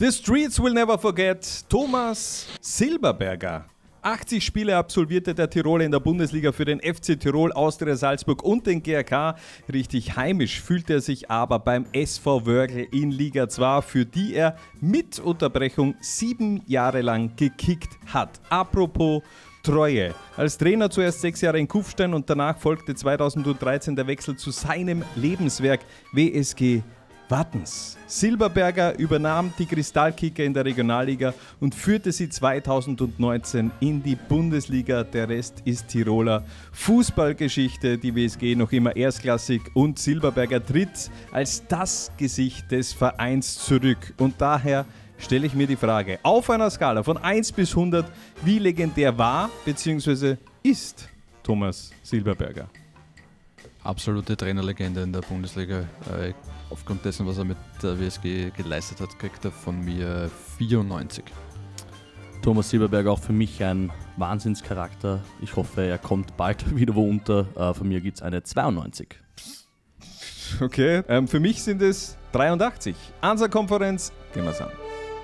The Streets will never forget Thomas Silberberger. 80 Spiele absolvierte der Tiroler in der Bundesliga für den FC Tirol, Austria Salzburg und den GRK. Richtig heimisch fühlte er sich aber beim SV Wörgl in Liga 2, für die er mit Unterbrechung sieben Jahre lang gekickt hat. Apropos Treue. Als Trainer zuerst sechs Jahre in Kufstein und danach folgte 2013 der Wechsel zu seinem Lebenswerk WSG Wattens. Silberberger übernahm die Kristallkicker in der Regionalliga und führte sie 2019 in die Bundesliga. Der Rest ist Tiroler Fußballgeschichte. Die WSG noch immer erstklassig und Silberberger tritt als das Gesicht des Vereins zurück. Und daher stelle ich mir die Frage, auf einer Skala von 1 bis 100, wie legendär war bzw. ist Thomas Silberberger? Absolute Trainerlegende in der Bundesliga. Aufgrund dessen, was er mit der WSG geleistet hat, kriegt er von mir 94. Thomas Silberberger auch für mich ein Wahnsinnscharakter. Ich hoffe, er kommt bald wieder wo unter. Äh, von mir gibt es eine 92. Okay, ähm, für mich sind es 83. Ansa-Konferenz, gehen wir es an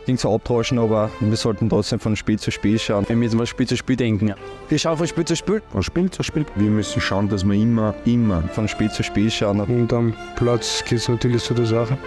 klingt so abtauschen, aber wir sollten trotzdem von Spiel zu Spiel schauen. Wir müssen von Spiel zu Spiel denken. Ja. Wir schauen von Spiel zu Spiel. Von Spiel zu Spiel. Wir müssen schauen, dass wir immer, immer von Spiel zu Spiel schauen. Und am Platz geht es natürlich zu der Sache.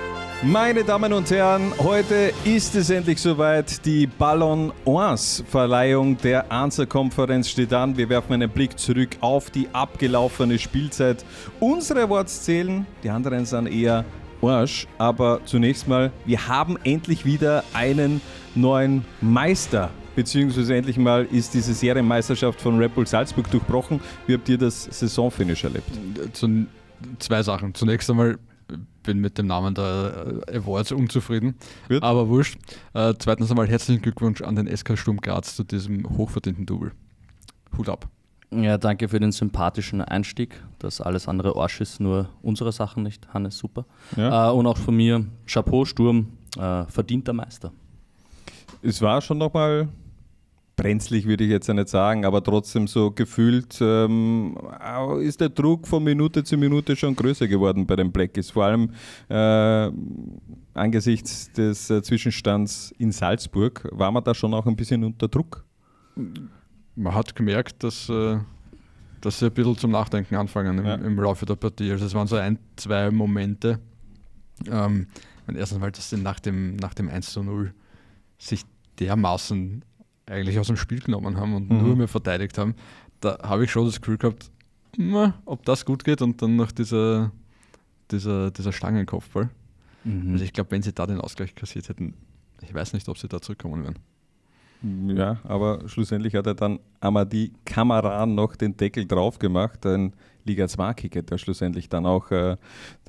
Meine Damen und Herren, heute ist es endlich soweit. Die Ballon 1 Verleihung der Answer-Konferenz steht an. Wir werfen einen Blick zurück auf die abgelaufene Spielzeit. Unsere Awards zählen, die anderen sind eher Arsch. Aber zunächst mal, wir haben endlich wieder einen neuen Meister. Beziehungsweise endlich mal ist diese Serienmeisterschaft von Red Bull Salzburg durchbrochen. Wie habt ihr das Saisonfinish erlebt? Zu, zwei Sachen. Zunächst einmal bin mit dem Namen der äh, Awards unzufrieden, Wird? aber wurscht. Äh, zweitens einmal herzlichen Glückwunsch an den SK Sturm Graz zu diesem hochverdienten Double. Hut ab. Ja, danke für den sympathischen Einstieg. Das alles andere Arsch ist nur unsere Sachen nicht. Hannes, super. Ja. Äh, und auch von mir, Chapeau, Sturm, äh, verdienter Meister. Es war schon nochmal brenzlig, würde ich jetzt ja nicht sagen, aber trotzdem so gefühlt ähm, ist der Druck von Minute zu Minute schon größer geworden bei den Blackies. Vor allem äh, angesichts des äh, Zwischenstands in Salzburg war man da schon auch ein bisschen unter Druck man hat gemerkt, dass, äh, dass sie ein bisschen zum Nachdenken anfangen im, ja. im Laufe der Partie. Also es waren so ein, zwei Momente. Ähm, erstens mal, dass sie nach dem, nach dem 1 zu 0 sich dermaßen eigentlich aus dem Spiel genommen haben und mhm. nur mehr verteidigt haben. Da habe ich schon das Gefühl gehabt, na, ob das gut geht und dann noch dieser, dieser, dieser Stangenkopfball. Mhm. Also ich glaube, wenn sie da den Ausgleich kassiert hätten, ich weiß nicht, ob sie da zurückkommen werden. Ja, aber schlussendlich hat er dann Amadi Kamaran noch den Deckel drauf gemacht, ein Liga 2-Kicker, der schlussendlich dann auch äh,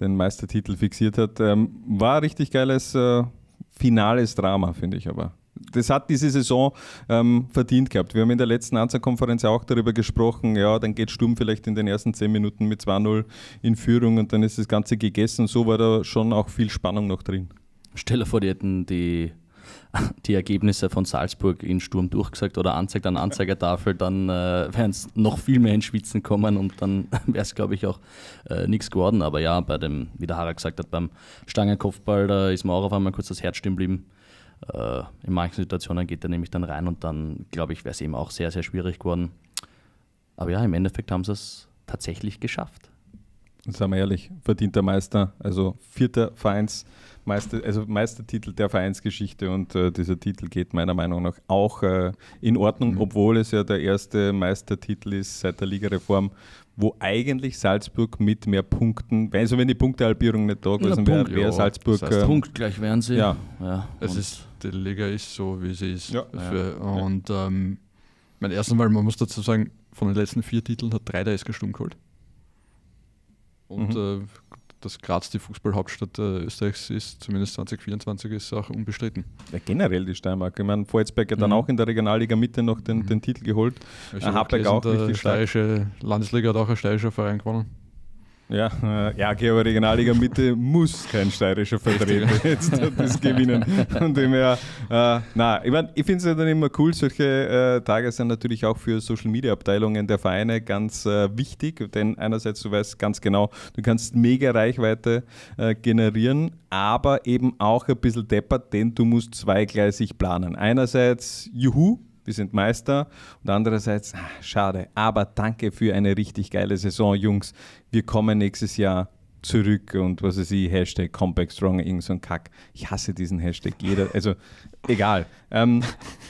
den Meistertitel fixiert hat. Ähm, war ein richtig geiles äh, finales Drama, finde ich aber. Das hat diese Saison ähm, verdient gehabt. Wir haben in der letzten Anzerkonferenz auch darüber gesprochen, ja, dann geht Sturm vielleicht in den ersten 10 Minuten mit 2-0 in Führung und dann ist das Ganze gegessen. So war da schon auch viel Spannung noch drin. Stell dir vor, die hätten die die Ergebnisse von Salzburg in Sturm durchgesagt oder anzeigt an Anzeigertafel, dann äh, werden es noch viel mehr in Schwitzen kommen und dann wäre es, glaube ich, auch äh, nichts geworden. Aber ja, bei dem, wie der Harald gesagt hat, beim Stangenkopfball, da ist mir auch auf einmal kurz das Herz stehen geblieben. Äh, in manchen Situationen geht er nämlich dann rein und dann, glaube ich, wäre es eben auch sehr, sehr schwierig geworden. Aber ja, im Endeffekt haben sie es tatsächlich geschafft. Sagen wir ehrlich, verdienter Meister, also vierter Vereins. Meister, also Meistertitel der Vereinsgeschichte und äh, dieser Titel geht meiner Meinung nach auch äh, in Ordnung, mhm. obwohl es ja der erste Meistertitel ist seit der Ligareform, wo eigentlich Salzburg mit mehr Punkten, also wenn die Punktehalbierung nicht da gewesen wäre, wäre ja, Salzburg. Das heißt, äh, Punkt gleich wären sie. Ja, ja es ist, die Liga ist so, wie sie ist. Ja. Für, und ähm, mein erstes Mal, man muss dazu sagen, von den letzten vier Titeln hat drei der SK Sturm geholt. Und mhm. äh, dass Graz die Fußballhauptstadt äh, Österreichs ist, zumindest 2024, ist auch unbestritten. Ja, generell die Steiermark. Ich meine, Vorarlberg hat mhm. dann auch in der Regionalliga Mitte noch den, mhm. den Titel geholt. Ich Hartberg auch, auch richtig steirische Landesliga hat auch ein steirischer Verein gewonnen. Ja, äh, ja, aber Regionalliga Mitte muss kein steirischer Vertreter jetzt das gewinnen. Von dem her, äh, na, ich, mein, ich finde es ja dann immer cool, solche äh, Tage sind natürlich auch für Social Media Abteilungen der Vereine ganz äh, wichtig, denn einerseits du weißt ganz genau, du kannst mega Reichweite äh, generieren, aber eben auch ein bisschen deppert, denn du musst zweigleisig planen. Einerseits, juhu, wir sind Meister und andererseits, ah, schade, aber danke für eine richtig geile Saison, Jungs. Wir kommen nächstes Jahr zurück und was weiß ich, Hashtag Comeback Strong, irgend so ein Kack. Ich hasse diesen Hashtag. Jeder, also egal. Ähm,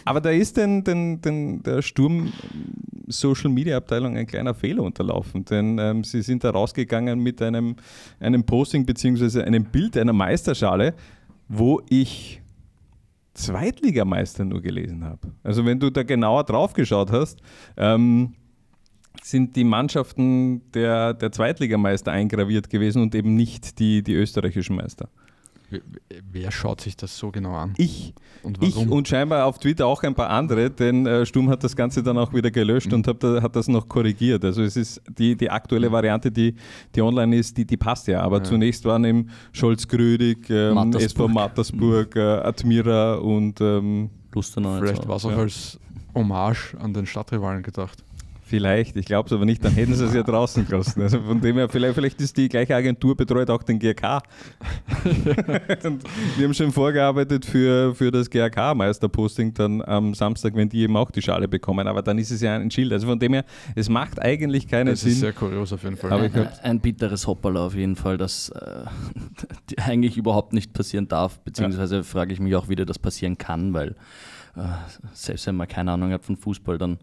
aber da ist denn, denn, denn der Sturm Social Media Abteilung ein kleiner Fehler unterlaufen, denn ähm, sie sind da rausgegangen mit einem, einem Posting bzw. einem Bild einer Meisterschale, wo ich Zweitligameister nur gelesen habe. Also wenn du da genauer drauf geschaut hast, ähm, sind die Mannschaften der, der Zweitligameister eingraviert gewesen und eben nicht die, die österreichischen Meister. Wer schaut sich das so genau an? Ich. Und Ich und scheinbar auf Twitter auch ein paar andere, denn äh, Sturm hat das Ganze dann auch wieder gelöscht mhm. und hat, hat das noch korrigiert. Also es ist die, die aktuelle mhm. Variante, die, die online ist, die, die passt ja. Aber ja. zunächst waren eben Scholz-Grödig, ähm, SV Mattersburg, mhm. äh, Admira und ähm, Lustenau. Vielleicht war es auch ja. als Hommage an den Stadtrivalen gedacht. Vielleicht, ich glaube es aber nicht, dann hätten sie es ja draußen gelassen. Also von dem her, vielleicht, vielleicht ist die gleiche Agentur betreut auch den GRK. und wir haben schon vorgearbeitet für, für das GRK-Meisterposting dann am Samstag, wenn die eben auch die Schale bekommen. Aber dann ist es ja ein Schild. Also von dem her, es macht eigentlich keinen das Sinn. Das ist sehr kurios auf jeden Fall. Aber ein, ein bitteres Hopperl auf jeden Fall, das äh, eigentlich überhaupt nicht passieren darf. Beziehungsweise ja. frage ich mich auch, wie das passieren kann, weil äh, selbst wenn man keine Ahnung hat von Fußball, dann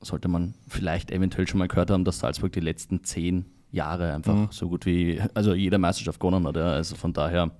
sollte man vielleicht eventuell schon mal gehört haben, dass Salzburg die letzten zehn Jahre einfach mhm. so gut wie, also jede Meisterschaft gewonnen hat. Ja. Also von daher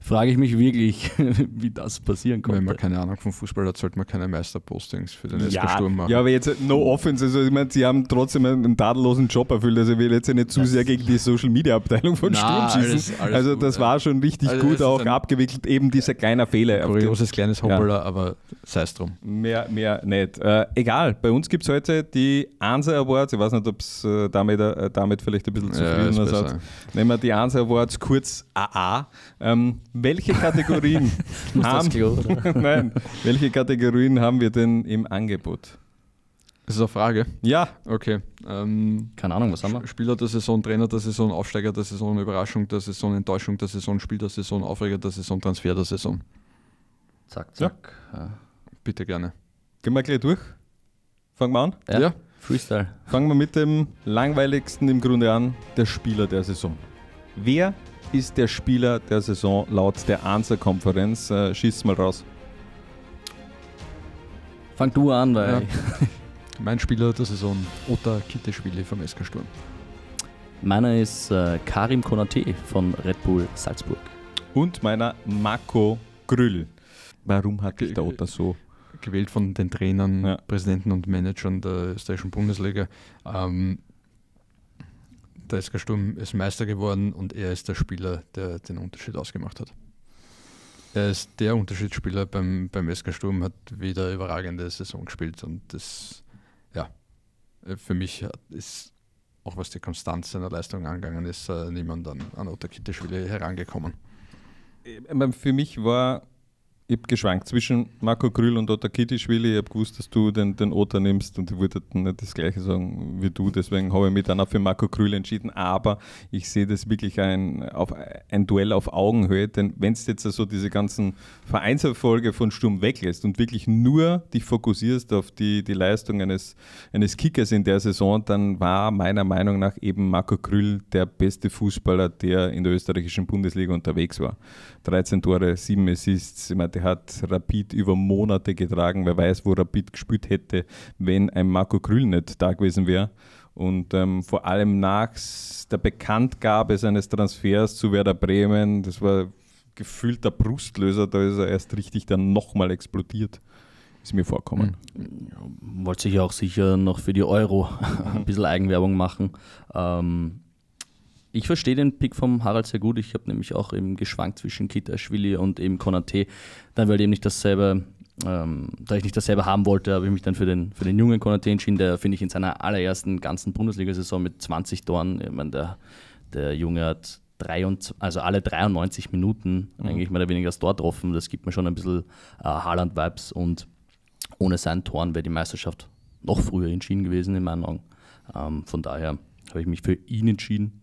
frage ich mich wirklich, wie das passieren konnte. Wenn man keine Ahnung vom Fußball hat, sollte man keine Meisterpostings für den ja, Sturm machen. Ja, aber jetzt no offense, also ich meine, sie haben trotzdem einen tadellosen Job erfüllt, also ich will jetzt nicht zu sehr gegen die Social Media Abteilung von Na, Sturm schießen. Alles, alles also das gut, war schon richtig also gut auch abgewickelt, eben dieser kleine Fehler. Kurioses kleines Hoppala, ja. aber sei es drum. Mehr, mehr nicht. Äh, egal, bei uns gibt es heute die Ansa Awards, ich weiß nicht, ob es äh, damit, äh, damit vielleicht ein bisschen zufriedener ja, seid. Nehmen wir die Ansa Awards kurz AA. Ähm, welche Kategorien haben, Nein, welche Kategorien haben wir denn im Angebot? Das ist eine Frage. Ja. Okay. Ähm, Keine Ahnung, was haben wir? Spieler der Saison, Trainer der Saison, Aufsteiger der Saison, Überraschung der Saison, Enttäuschung der Saison, Spiel der Saison, Aufreger der Saison, Transfer der Saison. Zack, zack. Ja. Bitte gerne. Gehen wir gleich durch? Fangen wir an? Ja. ja. Freestyle. Fangen wir mit dem langweiligsten im Grunde an, der Spieler der Saison. Wer ist der Spieler der Saison laut der Answer-Konferenz? Äh, schieß mal raus. Fang du an, weil. Ja. mein Spieler der Saison, Ota Kitteschwili vom SK Sturm. Meiner ist äh, Karim Konate von Red Bull Salzburg. Und meiner Marco Grüll. Warum hat sich der Ota so gewählt von den Trainern, ja. Präsidenten und Managern der österreichischen Bundesliga. Ähm, der SK Sturm ist Meister geworden und er ist der Spieler, der den Unterschied ausgemacht hat. Er ist der Unterschiedsspieler beim, beim SK Sturm, hat wieder überragende Saison gespielt und das, ja, für mich ist, auch was die Konstanz seiner Leistung angegangen ist, äh, niemand an, an Otter Kitteschwili herangekommen. Für mich war ich habe geschwankt zwischen Marco Grüll und Otta Kittischwili. Ich habe gewusst, dass du den, den Otta nimmst und ich wollte nicht das gleiche sagen wie du. Deswegen habe ich mich dann auch für Marco Grüll entschieden. Aber ich sehe das wirklich ein, auf, ein Duell auf Augenhöhe. Denn wenn es jetzt so diese ganzen Vereinserfolge von Sturm weglässt und wirklich nur dich fokussierst auf die, die Leistung eines, eines Kickers in der Saison, dann war meiner Meinung nach eben Marco Grüll der beste Fußballer, der in der österreichischen Bundesliga unterwegs war. 13 Tore, 7 Assists. Ich meine, hat Rapid über Monate getragen. Wer weiß, wo Rapid gespielt hätte, wenn ein Marco Krüll nicht da gewesen wäre. Und ähm, vor allem nach der Bekanntgabe seines Transfers zu Werder Bremen, das war gefühlt der Brustlöser, da ist er erst richtig dann nochmal explodiert. Ist mir vorkommen. Ja, wollte sich auch sicher noch für die Euro ein bisschen Eigenwerbung machen. Ähm, ich verstehe den Pick vom Harald sehr gut. Ich habe nämlich auch eben geschwankt zwischen Kita-Schwili und eben Konate. Dann, weil eben nicht dasselbe, ähm, da ich nicht dasselbe haben wollte, habe ich mich dann für den, für den jungen Konate entschieden, der, finde ich, in seiner allerersten ganzen Bundesliga-Saison mit 20 Toren, ich meine, der, Der Junge hat 23, also alle 93 Minuten Mhm. eigentlich mehr oder weniger das Tor getroffen. Das gibt mir schon ein bisschen äh, Haaland-Vibes und ohne seinen Toren wäre die Meisterschaft noch früher entschieden gewesen in meinen Augen. Ähm, von daher habe ich mich für ihn entschieden.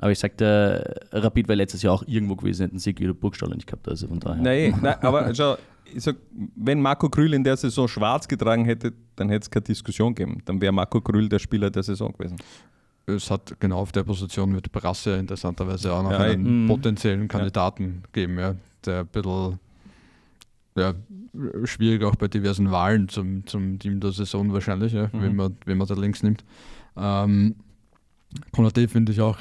Aber ich sagte, Rapid wäre letztes Jahr auch irgendwo gewesen, hätten sie Guido Burgstaller nicht gehabt. Also von daher. Nein, nein aber schau, ich sag, wenn Marco Krühl in der Saison schwarz getragen hätte, dann hätte es keine Diskussion gegeben. Dann wäre Marco Krühl der Spieler der Saison gewesen. Es hat genau auf der Position mit Brasse interessanterweise auch noch Ja, einen mhm. potenziellen Kandidaten gegeben, ja, der ein bisschen ja, schwierig auch bei diversen Wahlen zum, zum Team der Saison wahrscheinlich, ja, Mhm. wenn, man, wenn man da links nimmt. Ähm, Konate finde ich auch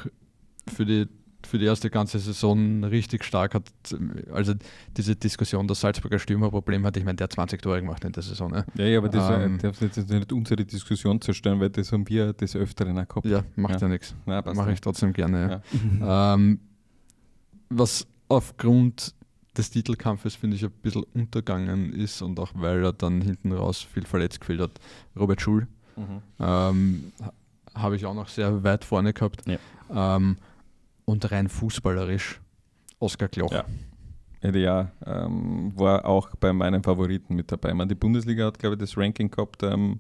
für die, für die erste ganze Saison richtig stark hat. Also diese Diskussion, das Salzburger Stürmerproblem hat, ich meine, der hat 20 Tore gemacht in der Saison. Ja, Ja, ja aber das Ähm. darf jetzt nicht unsere Diskussion zerstören, weil das haben wir des Öfteren auch gehabt. ja macht Ja. ja, nichts. Mache ich trotzdem gerne. Ja. Ähm, was aufgrund des Titelkampfes, finde ich, ein bisschen untergangen ist und auch weil er dann hinten raus viel verletzt gefühlt hat, Robert Schul. Mhm. Ähm, ha- Habe ich auch noch sehr weit vorne gehabt. Ja. Ähm, und rein fußballerisch Oskar Kloch. Ja. Ja, ähm, war auch bei meinen Favoriten mit dabei. Man, die Bundesliga hat, glaube ich, das Ranking gehabt, ähm,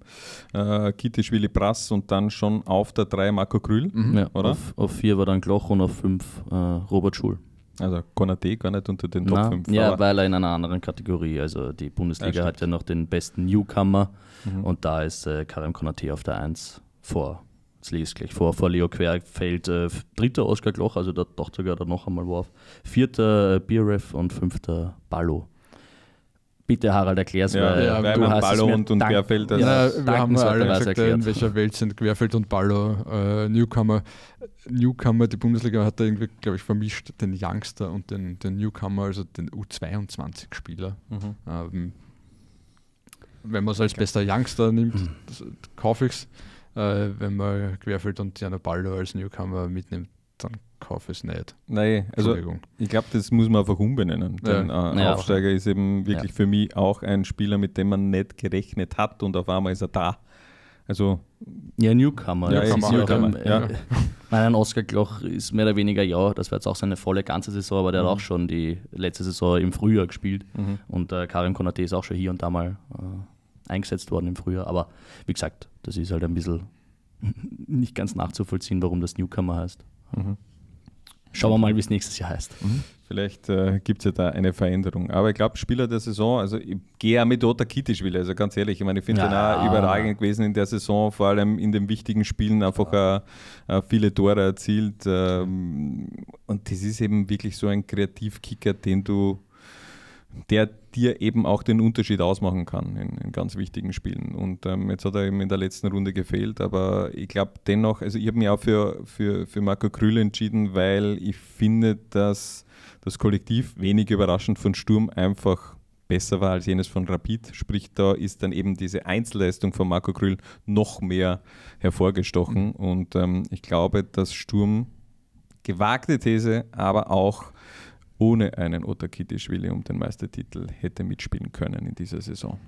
äh, Kitischwili Brass und dann schon auf der 3 Marco Krühl. Mhm. Ja, Oder? Auf, auf vier war dann Gloch und auf fünf äh, Robert Schul. Also Konate gar nicht unter den Top Na, 5. ja, weil er in einer anderen Kategorie, also die Bundesliga Ja, hat ja noch den besten Newcomer Mhm. und da ist äh, Karim Konate auf der 1 vor, jetzt lese ich gleich vor, vor Leo Querfeld, äh, dritter Oskar Gloch, also da doch sogar da noch einmal auf, vierter äh, Bierref und fünfter Ballo. Bitte Harald, erklär's, Ja, weil ja, du weil hast es Ballo mir und, und Querfeld. das- Ja, Na, wir haben ja alle gesagt, in erklärt. welcher Welt sind Querfeld und Ballo äh, Newcomer. Newcomer, die Bundesliga hat da irgendwie, glaube ich, vermischt den Youngster und den, den Newcomer, also den U22-Spieler. Mhm. Ähm, wenn man es als bester Youngster nimmt, Mhm. kaufe ich es. Äh, wenn man Querfeld und Diana Ballo als Newcomer mitnimmt, dann kaufe ich es nicht. Nein, also Entschuldigung. ich glaube, das muss man einfach umbenennen. Denn äh, Ja. Aufsteiger ist eben wirklich Ja. für mich auch ein Spieler, mit dem man nicht gerechnet hat und auf einmal ist er da. Also Ja, Newcomer. Ja, Newcomer, ist ja, Newcomer, ja. äh, Mein Oskar Gloch ist mehr oder weniger, ja, das war jetzt auch seine volle ganze Saison, aber der Mhm. hat auch schon die letzte Saison im Frühjahr gespielt. mhm. Und äh, Karim Konate ist auch schon hier und da mal äh, eingesetzt worden im Frühjahr. Aber wie gesagt, das ist halt ein bisschen nicht ganz nachzuvollziehen, warum das Newcomer heißt. Mhm. Schauen wir mal, wie es nächstes Jahr heißt. Vielleicht äh, gibt es ja da eine Veränderung. Aber ich glaube, Spieler der Saison, also ich gehe auch mit Otta Kitischwili, also ganz ehrlich, ich meine, ich finde ihn Ja. auch überragend gewesen in der Saison, vor allem in den wichtigen Spielen einfach äh, äh, viele Tore erzielt. Ähm, und das ist eben wirklich so ein Kreativkicker, den du, der dir eben auch den Unterschied ausmachen kann in, in ganz wichtigen Spielen. Und ähm, jetzt hat er eben in der letzten Runde gefehlt, aber ich glaube dennoch, also ich habe mich auch für, für, für Marco Krühl entschieden, weil ich finde, dass das Kollektiv wenig überraschend von Sturm einfach besser war als jenes von Rapid. Sprich, da ist dann eben diese Einzelleistung von Marco Krühl noch mehr hervorgestochen. Und ähm, ich glaube, dass Sturm, gewagte These, aber auch ohne einen Otakitischwili um den Meistertitel hätte mitspielen können in dieser Saison.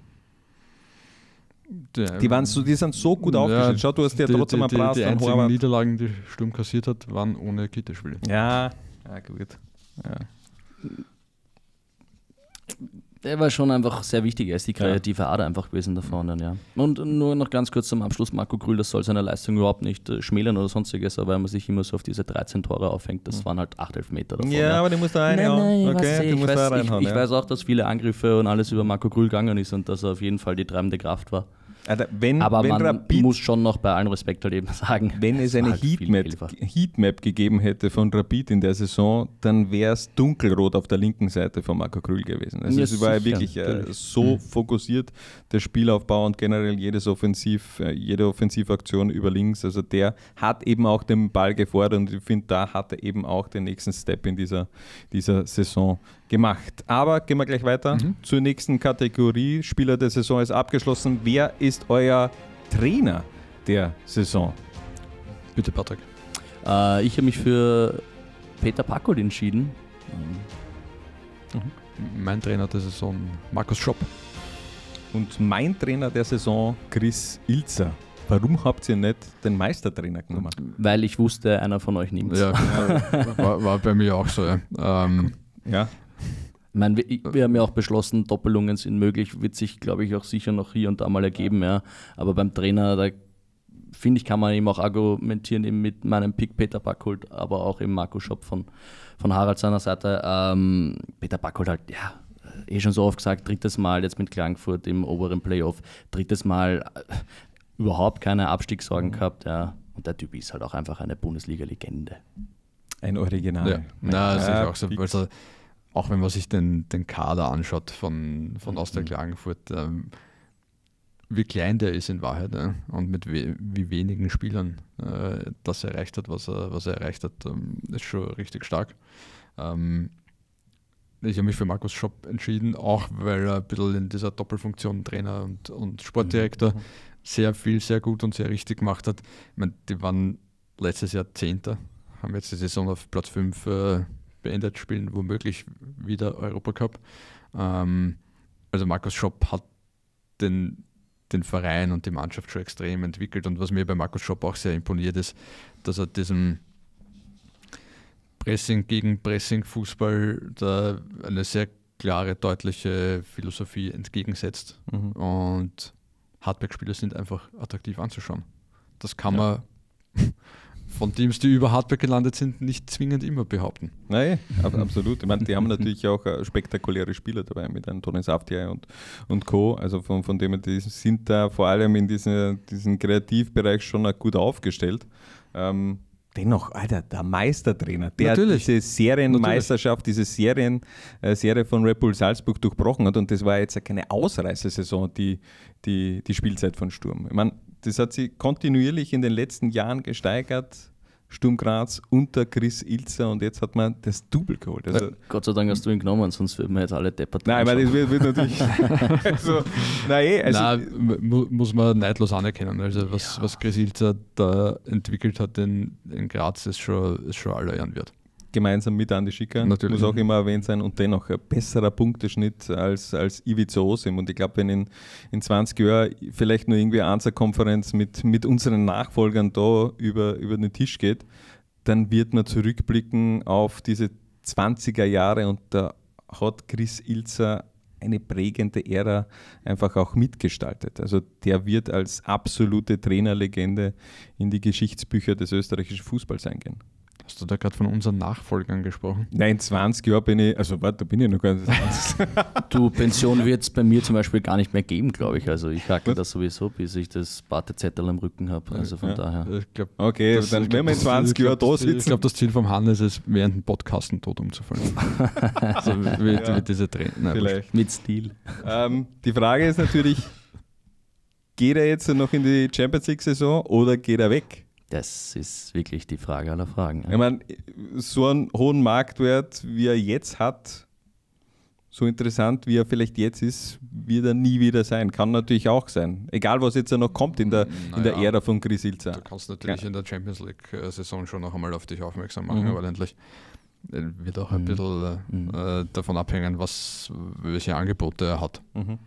Der- Die, waren so, die sind so gut Ja, aufgestellt. Schau, du hast ja trotzdem die, einen die, die einzigen Horvath. Niederlagen, die Sturm kassiert hat, waren ohne Kittespiele. Ja, ja, gut. Ja. Der war schon einfach sehr wichtig. Er ist die kreative Ader einfach gewesen da vorne, ja. Und nur noch ganz kurz zum Abschluss: Marco Grüll, das soll seine Leistung überhaupt nicht äh, schmälern oder sonstiges, aber weil man sich immer so auf diese 13 Tore aufhängt, das waren halt 8 Elfmeter davon. ja, aber die musst du reinhauen. ich, okay, weiß, die ich, weiß, reinhauen. ich ja. weiß auch, dass viele Angriffe und alles über Marco Grüll gegangen ist und dass er auf jeden Fall die treibende Kraft war. Alter, wenn, Aber wenn man Rapid muss schon noch bei allem Respekt halt eben sagen, Wenn es eine halt Heatmap. Heatmap gegeben hätte von Rapid in der Saison, dann wäre es dunkelrot auf der linken Seite von Marco Krühl gewesen. Also Ja, es war sicher, wirklich äh, so fokussiert, der Spielaufbau und generell jedes Offensiv, äh, jede Offensivaktion über links. Also der hat eben auch den Ball gefordert und ich finde, da hat er eben auch den nächsten Step in dieser, dieser Saison gemacht. Aber gehen wir gleich weiter zur nächsten Kategorie. Spieler der Saison ist abgeschlossen. Wer ist euer Trainer der Saison? Bitte, Patrick. äh, ich habe mich für Peter Packold entschieden. Ähm, Mein Trainer der Saison, Markus Schopp. Und mein Trainer der Saison, Chris Ilzer Warum habt ihr nicht den Meistertrainer genommen? Weil ich wusste, einer von euch nimmt Ja, war, war bei mir auch so. Ja. Ähm, Ja, Ich meine, wir, wir haben ja auch beschlossen, Doppelungen sind möglich, wird sich, glaube ich, auch sicher noch hier und da mal ergeben, ja. Aber beim Trainer, da finde ich, kann man eben auch argumentieren, eben mit meinem Pick Peter Backholt, aber auch im Marco Shop von, von Harald seiner Seite. Ähm, Peter Backholt halt, ja, eh schon so oft gesagt, drittes Mal jetzt mit Klagenfurt im oberen Playoff, drittes Mal äh, überhaupt keine Abstiegssorgen gehabt, ja. Und der Typ ist halt auch einfach eine Bundesliga-Legende. ein Original. ja. Na, das Ja, ist auch so. Also, auch wenn man sich den, den Kader anschaut von, von Mhm. Austria Klagenfurt, ähm, wie klein der ist in Wahrheit ja, und mit we wie wenigen Spielern äh, das erreicht hat, was er, was er erreicht hat, ähm, ist schon richtig stark. Ähm, ich habe mich für Markus Schopp entschieden, auch weil er ein bisschen in dieser Doppelfunktion Trainer und, und Sportdirektor sehr viel, sehr gut und sehr richtig gemacht hat. Ich meine, die waren letztes Jahr Zehnter, haben jetzt die Saison auf Platz 5 äh, beendet, spielen womöglich wieder Europacup. Ähm, also Markus Schopp hat den, den Verein und die Mannschaft schon extrem entwickelt und was mir bei Markus Schopp auch sehr imponiert ist, dass er diesem Pressing gegen Pressing Fußball da eine sehr klare, deutliche Philosophie entgegensetzt Mhm. und Hardback-Spieler sind einfach attraktiv anzuschauen. Das kann Ja. man von Teams, die über Hardback gelandet sind, nicht zwingend immer behaupten. Nein, ab, absolut. Ich meine, die haben natürlich auch äh, spektakuläre Spieler dabei mit einem Tony Saftier und, und Co. Also von, von dem die sind da vor allem in diese, diesem Kreativbereich schon gut aufgestellt. Ähm, dennoch, Alter, der Meistertrainer, der Natürlich. diese Serienmeisterschaft, diese Serien, äh, Serie von Red Bull Salzburg durchbrochen hat und das war jetzt keine Ausreißersaison, die, die, die Spielzeit von Sturm. Ich meine, das hat sich kontinuierlich in den letzten Jahren gesteigert. Sturm Graz unter Chris Ilzer und jetzt hat man das Double geholt. Also, Gott sei Dank hast du ihn genommen, sonst würden wir jetzt alle deppert nein, meine, das wird, wird natürlich. also, nein, eh, also, Nein, mu muss man neidlos anerkennen. Also was, was Chris Ilzer da entwickelt hat in, in Graz, ist schon, ist schon aller Ehren wert. Gemeinsam mit Andi Schicker. Natürlich. Muss auch immer erwähnt sein und dennoch ein besserer Punkteschnitt als, als Ivica Osim. Und ich glaube, wenn in, in 20 Jahren vielleicht nur irgendwie eine Einzelkonferenz mit, mit unseren Nachfolgern da über, über den Tisch geht, dann wird man zurückblicken auf diese 20er Jahre und da hat Chris Ilzer eine prägende Ära einfach auch mitgestaltet. Also der wird als absolute Trainerlegende in die Geschichtsbücher des österreichischen Fußballs eingehen. Hast du da gerade von unseren Nachfolgern gesprochen? Nein, in 20 Jahren bin ich, also warte, da bin ich noch gar nicht 20. Du, Pension wird es bei mir zum Beispiel gar nicht mehr geben, glaube ich. Also ich hacke das sowieso, bis ich das Wartezettel am Rücken habe. Also von Ja. daher. Ich glaub, Okay, das- dann ich werden wir in glaub, 20 ich glaub, Jahren da Ziel- Ich sitzen. glaube, das Ziel vom Hannes ist es, während dem Podcasten tot umzufallen. also wie, Ja. wie diese Trainer. Nein, Vielleicht. Mit Stil. ähm, die Frage ist natürlich, geht er jetzt noch in die Champions League-Saison oder geht er weg? Das ist wirklich die Frage aller Fragen. Ich meine, so einen hohen Marktwert, wie er jetzt hat, so interessant, wie er vielleicht jetzt ist, wird er nie wieder sein. Kann natürlich auch sein. Egal, was jetzt noch kommt in der, in der Naja. Ära von Chris Ilzer. Du kannst natürlich Ja. in der Champions League-Saison schon noch einmal auf dich aufmerksam machen, Mhm. ordentlich. Äh, Wird auch ein Mhm. bisschen äh, Mhm. davon abhängen, was, welche Angebote er hat. Mhm.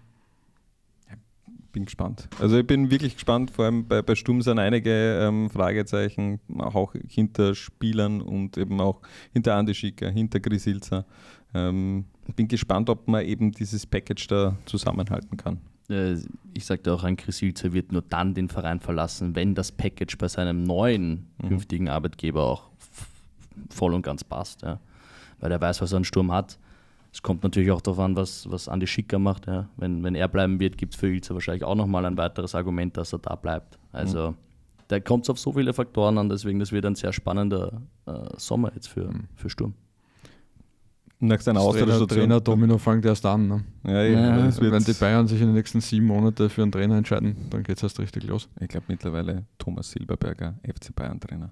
Bin gespannt. Also ich bin wirklich gespannt, vor allem bei, bei Sturm sind einige ähm, Fragezeichen, auch hinter Spielern und eben auch hinter Andi Schicker, hinter Chris Ilzer. Ähm, bin gespannt, ob man eben dieses Package da zusammenhalten kann. Äh, Ich sagte auch, ein Chris Ilzer wird nur dann den Verein verlassen, wenn das Package bei seinem neuen Mhm. künftigen Arbeitgeber auch voll und ganz passt. Ja. Weil er weiß, was er an Sturm hat. Es kommt natürlich auch darauf an, was, was Andi Schicker macht. Ja. Wenn, wenn er bleiben wird, gibt es für Ilzer wahrscheinlich auch nochmal ein weiteres Argument, dass er da bleibt. Also Mhm. da kommt es auf so viele Faktoren an, deswegen das wird ein sehr spannender äh, Sommer jetzt für, Mhm. für Sturm. Nach seiner Trainer, Austauschstation. Trainer Domino fängt erst an. Ne? Ja, ja, Ja. wird, Wenn die Bayern sich in den nächsten sieben Monaten für einen Trainer entscheiden, dann geht es erst richtig los. ich glaube mittlerweile Thomas Silberberger, FC Bayern Trainer.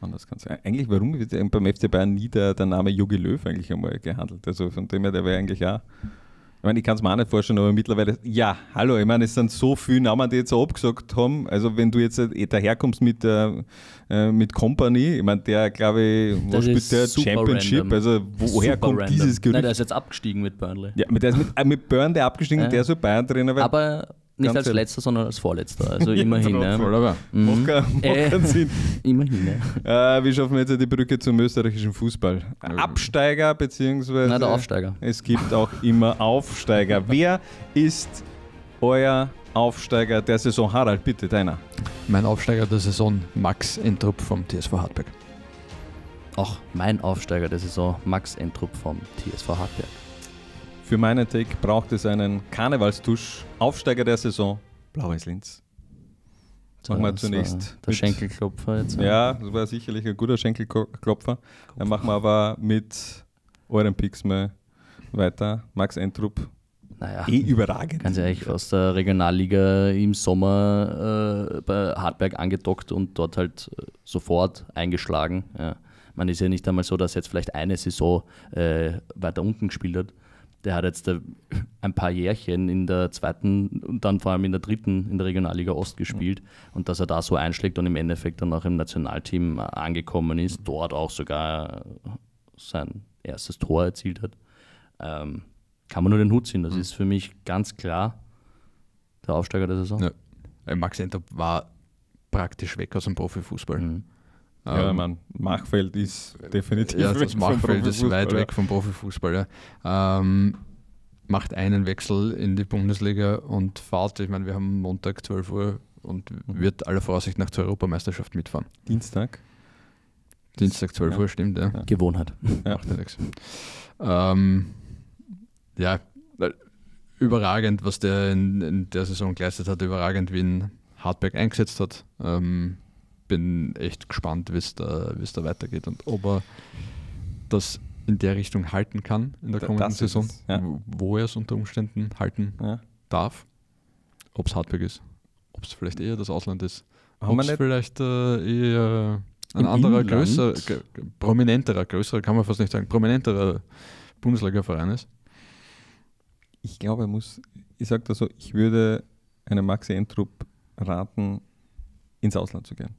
Anders kann es sein. Eigentlich, warum wird beim FC Bayern nie der, der Name Jogi Löw eigentlich einmal gehandelt? Also von dem her, der wäre eigentlich auch. Ich meine, ich kann es mir auch nicht vorstellen, aber mittlerweile, ja, hallo, ich meine, es sind so viele Namen, die jetzt so abgesagt haben. Also, wenn du jetzt äh, daherkommst mit, äh, äh, mit Company, ich meine, der, glaube ich, wo Das spielt der Championship? random. Also, woher Super kommt random. dieses Gerücht? Nein, der ist jetzt abgestiegen mit Burnley. ja, mit, der ist mit, äh, mit Byrne der abgestiegen, Ja. der soll Bayern-Trainer werden. Aber Nicht Ganz als letzter, sondern als vorletzter. Also immerhin. trotzdem. ja. Wunderbar. Mhm. Macht keinen- macht Äh. keinen Sinn. Immerhin, ja. Äh, wie schaffen wir jetzt die Brücke zum österreichischen Fußball? Absteiger beziehungsweise Nein, der Aufsteiger. es gibt auch immer Aufsteiger. Wer ist euer Aufsteiger der Saison? Harald, bitte, deiner. Mein Aufsteiger der Saison, Max Entrup vom TSV Hartberg. Auch mein Aufsteiger der Saison, Max Entrup vom TSV Hartberg. Für meinen Take braucht es einen Karnevalstusch. Aufsteiger der Saison, Blaues Linz. Machen wir zunächst Der mit- Schenkelklopfer jetzt. Ja, das war sicherlich ein guter Schenkelklopfer. Dann machen wir aber mit euren Picks mal weiter. Max Entrup, Naja. eh überragend. Ganz ehrlich, aus der Regionalliga im Sommer äh, bei Hartberg angedockt und dort halt äh, sofort eingeschlagen. Ja. Man ist ja nicht einmal so, dass jetzt vielleicht eine Saison äh, weiter unten gespielt hat. Der hat jetzt äh, ein paar Jährchen in der zweiten und dann vor allem in der dritten in der Regionalliga Ost gespielt und dass er da so einschlägt und im Endeffekt dann auch im Nationalteam äh, angekommen ist, dort auch sogar äh, sein erstes Tor erzielt hat. Ähm, kann man nur den Hut ziehen. Das ist für mich ganz klar der Aufsteiger der Saison. Ja. Max Entrup war praktisch weg aus dem Profifußball. Mhm. Ja, Ähm, man, Machfeld ist definitiv Ja, weg das Machfeld ist weit ja. weg vom Profifußball. Ja. Ähm, macht einen Wechsel in die Bundesliga und fahrt, ich meine, wir haben Montag 12 Uhr und Mhm. wird aller Voraussicht nach zur Europameisterschaft mitfahren. Dienstag. Dienstag 12 Ja. Uhr, stimmt, ja. Gewohnheit. Ja. Macht ja nichts. Ähm, ja, äh, überragend, was der in, in der Saison geleistet hat, überragend, wie ihn Hartberg eingesetzt hat. Ähm, bin echt gespannt, wie es da, es da weitergeht und ob er das in der Richtung halten kann in der Da- kommenden das Saison, es, ja. wo- er es unter Umständen halten Ja. darf. Ob es Hartberg ist, ob es vielleicht eher das Ausland ist, ob es vielleicht äh, eher ein anderer, Inland? größer, prominenterer, größerer, kann man fast nicht sagen, prominenterer Bundesliga-Verein ist. Ich glaube, er muss, ich sage das so, ich würde einem Maxi Entrup raten, ins Ausland zu gehen.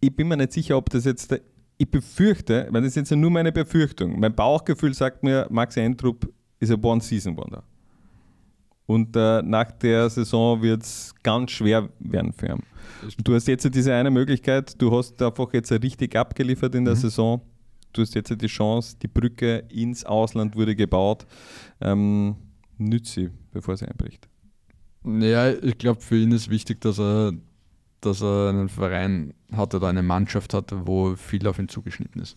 Ich bin mir nicht sicher, ob das jetzt, der, ich befürchte, weil das ist jetzt nur meine Befürchtung, mein Bauchgefühl sagt mir, Maxi Entrup ist ein One-Season-Wonder. Und äh, nach der Saison wird es ganz schwer werden für ihn. Du hast jetzt diese eine Möglichkeit, du hast einfach jetzt richtig abgeliefert in der Mhm. Saison. Du hast jetzt die Chance, die Brücke ins Ausland wurde gebaut. Ähm, nützt sie, bevor sie einbricht. Ja, ich glaube, für ihn ist wichtig, dass er, dass er einen Verein hat oder eine Mannschaft hat, wo viel auf ihn zugeschnitten ist.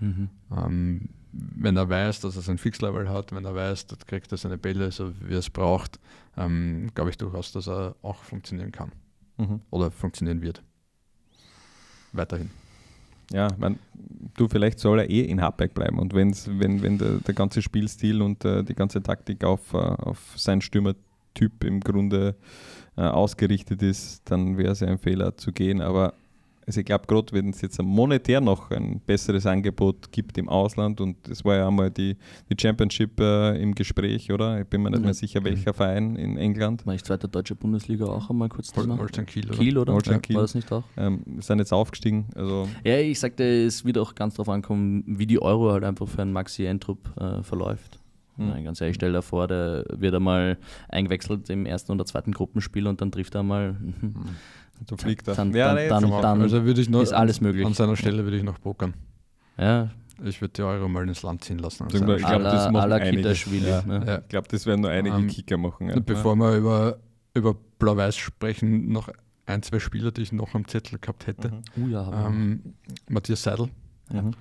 Mhm. Ähm, wenn er weiß, dass er sein Fixlevel hat, wenn er weiß, dort kriegt er seine Bälle, so wie er es braucht, ähm, glaube ich durchaus, dass er auch funktionieren kann Mhm. oder funktionieren wird. Weiterhin. Ja, man, du, vielleicht soll er eh in Hartberg bleiben. Und wenn's, wenn, wenn der, der ganze Spielstil und äh, die ganze Taktik auf, äh, auf seinen Stürmertyp im Grunde äh, ausgerichtet ist, dann wäre es ja ein Fehler zu gehen. Aber also ich glaube, gerade wenn es jetzt monetär noch ein besseres Angebot gibt im Ausland, und es war ja einmal die, die Championship äh, im Gespräch, oder? Ich bin mir nicht mehr sicher, welcher Verein in England. War ich zweite deutsche Bundesliga auch einmal kurz Hol- Thema? Holstein Kiel, oder? Kiel, oder? Holstein Ja, Kiel. War das nicht auch? Ähm, sind jetzt aufgestiegen. Also Ja, ich sagte, es wird auch ganz darauf ankommen, wie die Euro halt einfach für einen Maxi Entrup äh, verläuft. Mhm. Nein, ganz ehrlich, stell dir vor, der wird einmal eingewechselt im ersten oder zweiten Gruppenspiel und dann trifft er mal. mhm. du fliegt er. Dann- ja, dann- dann- dann- also würde ich noch ist alles möglich. An seiner Stelle würde ich noch pokern. Ja, Ich würde die Euro mal ins Land ziehen lassen. mal, ich glaube, das machen einige. Ja. ne? Ja. Ich glaube, das werden nur einige Ähm, Kicker machen. Ja. Bevor wir über, über Blau-Weiß sprechen, noch ein, zwei Spieler, die ich noch am Zettel gehabt hätte. Mhm. Uh, ja, Ähm, Matthias Seidel Mhm.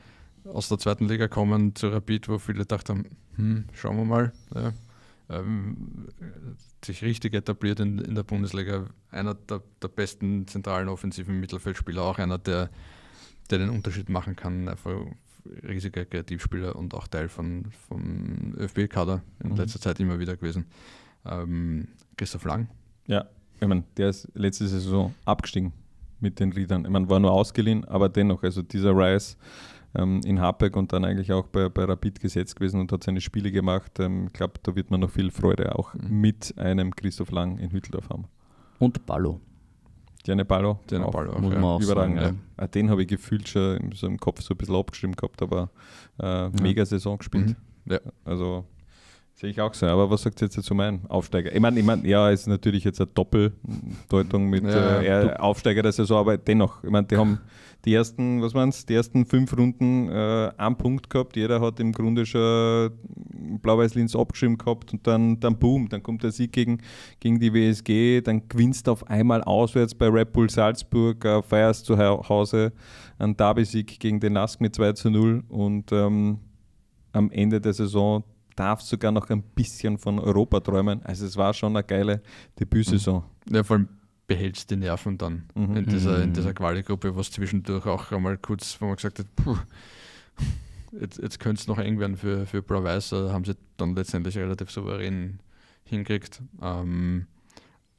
Aus der zweiten Liga kommen zu Rapid, wo viele dachten, hm, schauen wir mal. Ja. Ähm, sich richtig etabliert in, in der Bundesliga. Einer der, der besten zentralen offensiven Mittelfeldspieler, auch einer, der, der den Unterschied machen kann. Einfach riesiger Kreativspieler und auch Teil von, vom ÖFB-Kader in Mhm. letzter Zeit immer wieder gewesen. Ähm, Christoph Lang, Ja, ich meine, der ist letzte Saison abgestiegen mit den Riedern. Ich meine, war nur ausgeliehen, aber dennoch, also dieser Rise ähm, in Hartberg und dann eigentlich auch bei, bei Rapid gesetzt gewesen und hat seine Spiele gemacht. Ähm, ich glaube, da wird man noch viel Freude auch Mhm. mit einem Christoph Lang in Hütteldorf haben. Und Ballo, Diane Ballo, Diane auch Ballo auch, muss ja. man auch überragend. sagen. ja. Ah, Den habe ich gefühlt schon im- so im Kopf so ein bisschen abgestimmt gehabt, aber äh, mega Saison gespielt. Mhm. Ja. Also Sehe ich auch so, aber was sagt ihr jetzt zu meinem Aufsteiger? Ich meine, ich mein, ja, ist natürlich jetzt eine Doppeldeutung mit Ja, äh, er Aufsteiger der Saison, aber dennoch, ich meine, die haben die ersten, was waren die ersten fünf Runden äh, einen Punkt gehabt, jeder hat im Grunde schon Blau-Weiß-Linz abgeschrieben gehabt und dann, dann boom, dann kommt der Sieg gegen, gegen die WSG, dann gewinnst du auf einmal auswärts bei Red Bull Salzburg, äh, feierst zu Hau- Hause einen Derby-Sieg gegen den Lask mit 2 zu 0 und ähm, am Ende der Saison darf sogar noch ein bisschen von Europa träumen. Also es war schon eine geile Debütsaison. Ja, vor allem behältst die Nerven dann Mhm. in dieser, in Mhm. dieser Quali-Gruppe, was zwischendurch auch einmal kurz, wo man gesagt hat, puh, jetzt, jetzt könnte es noch eng werden für, für äh, haben sie dann letztendlich relativ souverän hingekriegt. Ähm,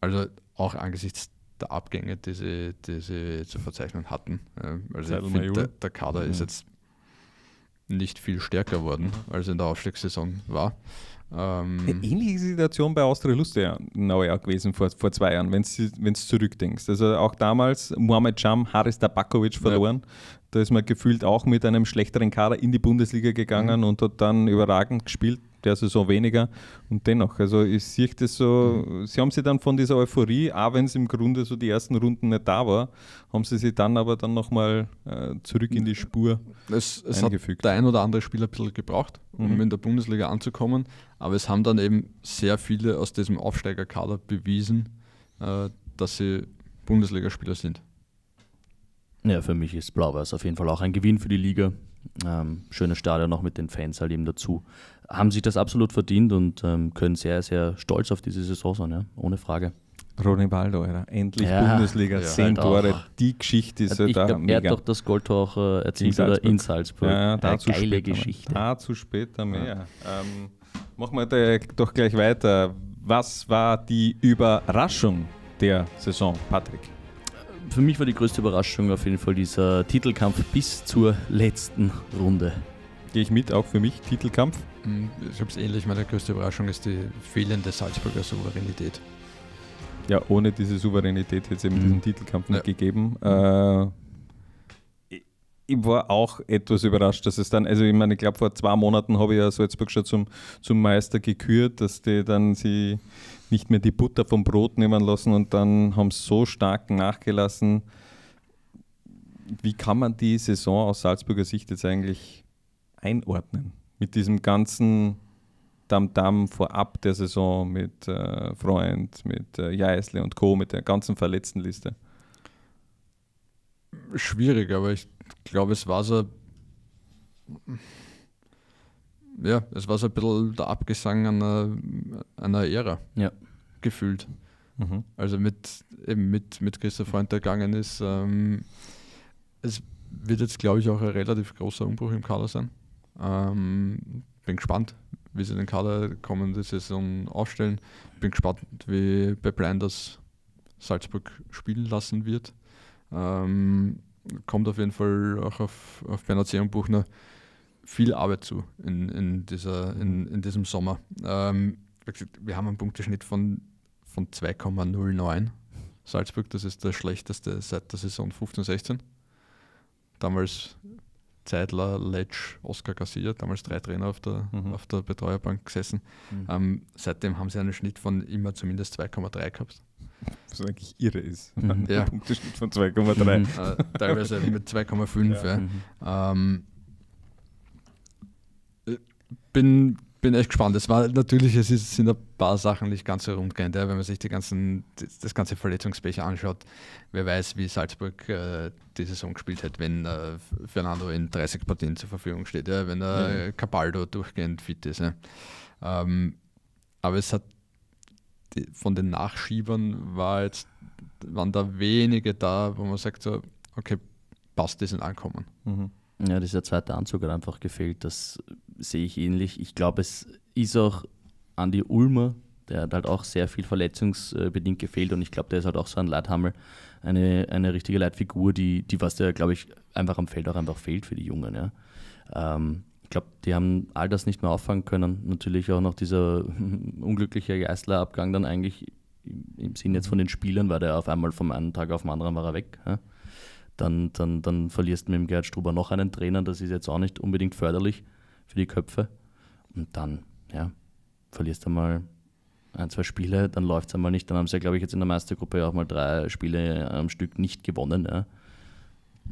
also auch angesichts der Abgänge, die sie, die sie zu verzeichnen hatten. Äh, also Majul. der, der Kader ist Mhm. jetzt nicht viel stärker worden, als in der Aufstiegssaison war. Ähm, Eine ähnliche Situation bei Austria Lustenau ja gewesen vor, vor zwei Jahren, wenn du zurückdenkst. Also auch damals Mohamed Jam, Haris Tabakovic verloren. Da ist man gefühlt auch mit einem schlechteren Kader in die Bundesliga gegangen und hat dann überragend gespielt, der Saison weniger. Und dennoch, also ich sehe das so, sie haben sie dann von dieser Euphorie, auch wenn es im Grunde so die ersten Runden nicht da war, haben sie sie dann aber dann nochmal äh, zurück in die Spur Es, es hat eingefügt. der ein oder andere Spieler ein bisschen gebraucht, um Mhm. in der Bundesliga anzukommen. Aber es haben dann eben sehr viele aus diesem Aufsteigerkader bewiesen, äh, dass sie Bundesligaspieler sind. Ja, für mich ist Blau-Weiß auf jeden Fall auch ein Gewinn für die Liga. Ähm, schönes Stadion noch mit den Fans halt eben dazu. Haben sich das absolut verdient und ähm, können sehr, sehr stolz auf diese Saison sein, ja? ohne Frage. Ronaldo, Alter. Endlich Ja. Bundesliga, zehn Halt auch. Tore. Die Geschichte ist ich halt da glaube, er mega. hat doch das Goldtor auch äh, erzielt In Salzburg. in Salzburg. Ja, ja, Eine dazu geile später, Geschichte. Dazu später mehr. Ähm, machen wir doch gleich weiter. Was war die Überraschung der Saison, Patrick? Für mich war die größte Überraschung auf jeden Fall dieser Titelkampf bis zur letzten Runde. Gehe ich mit, auch für mich, Titelkampf. Mm, Ich habe es ähnlich, meine größte Überraschung ist die fehlende Salzburger Souveränität. Ja, ohne diese Souveränität hätte es eben Mhm. diesen Titelkampf nicht Ja. gegeben. Äh, ich- war auch etwas überrascht, dass es dann, also ich meine, ich glaube vor zwei Monaten habe ich ja Salzburg schon zum, zum Meister gekürt, dass die dann sie nicht mehr die Butter vom Brot nehmen lassen und dann haben sie so stark nachgelassen. Wie kann man die Saison aus Salzburger Sicht jetzt eigentlich einordnen? Mit diesem ganzen Tamtam vorab der Saison mit äh, Freund, mit äh, Jeißle und Co., mit der ganzen Verletztenliste. Schwierig, aber ich glaube, es war so. Ja, es war so ein bisschen der Abgesang einer, einer Ära. Ja. Gefühlt. Mhm. Also mit, eben mit, mit Christoph Freund, der gegangen ist. Ähm, es wird jetzt, glaube ich, auch ein relativ großer Umbruch im Kader sein. Ähm, bin gespannt, wie sie den Kader kommende Saison aufstellen. Bin gespannt, wie bei Blinders Salzburg spielen lassen wird. Ähm, kommt auf jeden Fall auch auf, auf Bernhard Seerenbuchner viel Arbeit zu in, in, dieser, in, in diesem Sommer. Ähm, wir haben einen Punkteschnitt von, von 2,09. Salzburg, das ist der schlechteste seit der Saison 15-16. Damals Zeidler, Letsch, Oskar Garcia, damals drei Trainer auf der, Mhm. auf der Betreuerbank gesessen. Mhm. Ähm, seitdem haben sie einen Schnitt von immer zumindest 2,3 gehabt. Was eigentlich irre ist. Mhm. Ein Ja. Punkteschnitt von 2,3. Mhm. äh, teilweise mit 2,5. Ja. Ja. Mhm. Ähm, äh, bin, bin echt gespannt. Es war natürlich, es ist, sind ein paar Sachen nicht ganz so rund gehen, ja, wenn man sich die ganzen, das, das ganze Verletzungspech anschaut. Wer weiß, wie Salzburg äh, die Saison gespielt hat, wenn äh, Fernando in 30 Partien zur Verfügung steht, ja, wenn äh, Ja. Cabaldo durchgehend fit ist. Ja. Ähm, aber es hat die, von den Nachschiebern war jetzt, waren da wenige da, wo man sagt so, okay, passt, die sind ankommen. Mhm. Ja, dieser zweite Anzug hat einfach gefehlt. Das sehe ich ähnlich. Ich glaube, es ist auch Andi Ulmer, der hat halt auch sehr viel verletzungsbedingt gefehlt und ich glaube, der ist halt auch so ein Leithammel, eine, eine richtige Leitfigur, die, die was der, glaube ich, einfach am Feld auch einfach fehlt für die Jungen. Ja. Ähm, ich glaube, die haben all das nicht mehr auffangen können. Natürlich auch noch dieser unglückliche Geißler-Abgang dann eigentlich im im Sinn jetzt von den Spielern, weil der auf einmal vom einen Tag auf den anderen war er weg. Ja dann, dann, dann verlierst du mit dem Gerhard Struber noch einen Trainer. Das ist jetzt auch nicht unbedingt förderlich für die Köpfe. Und dann, ja, verlierst einmal ein, zwei Spiele, dann läuft es einmal nicht. Dann haben sie ja, glaube ich, jetzt in der Meistergruppe auch mal drei Spiele am Stück nicht gewonnen. Ja.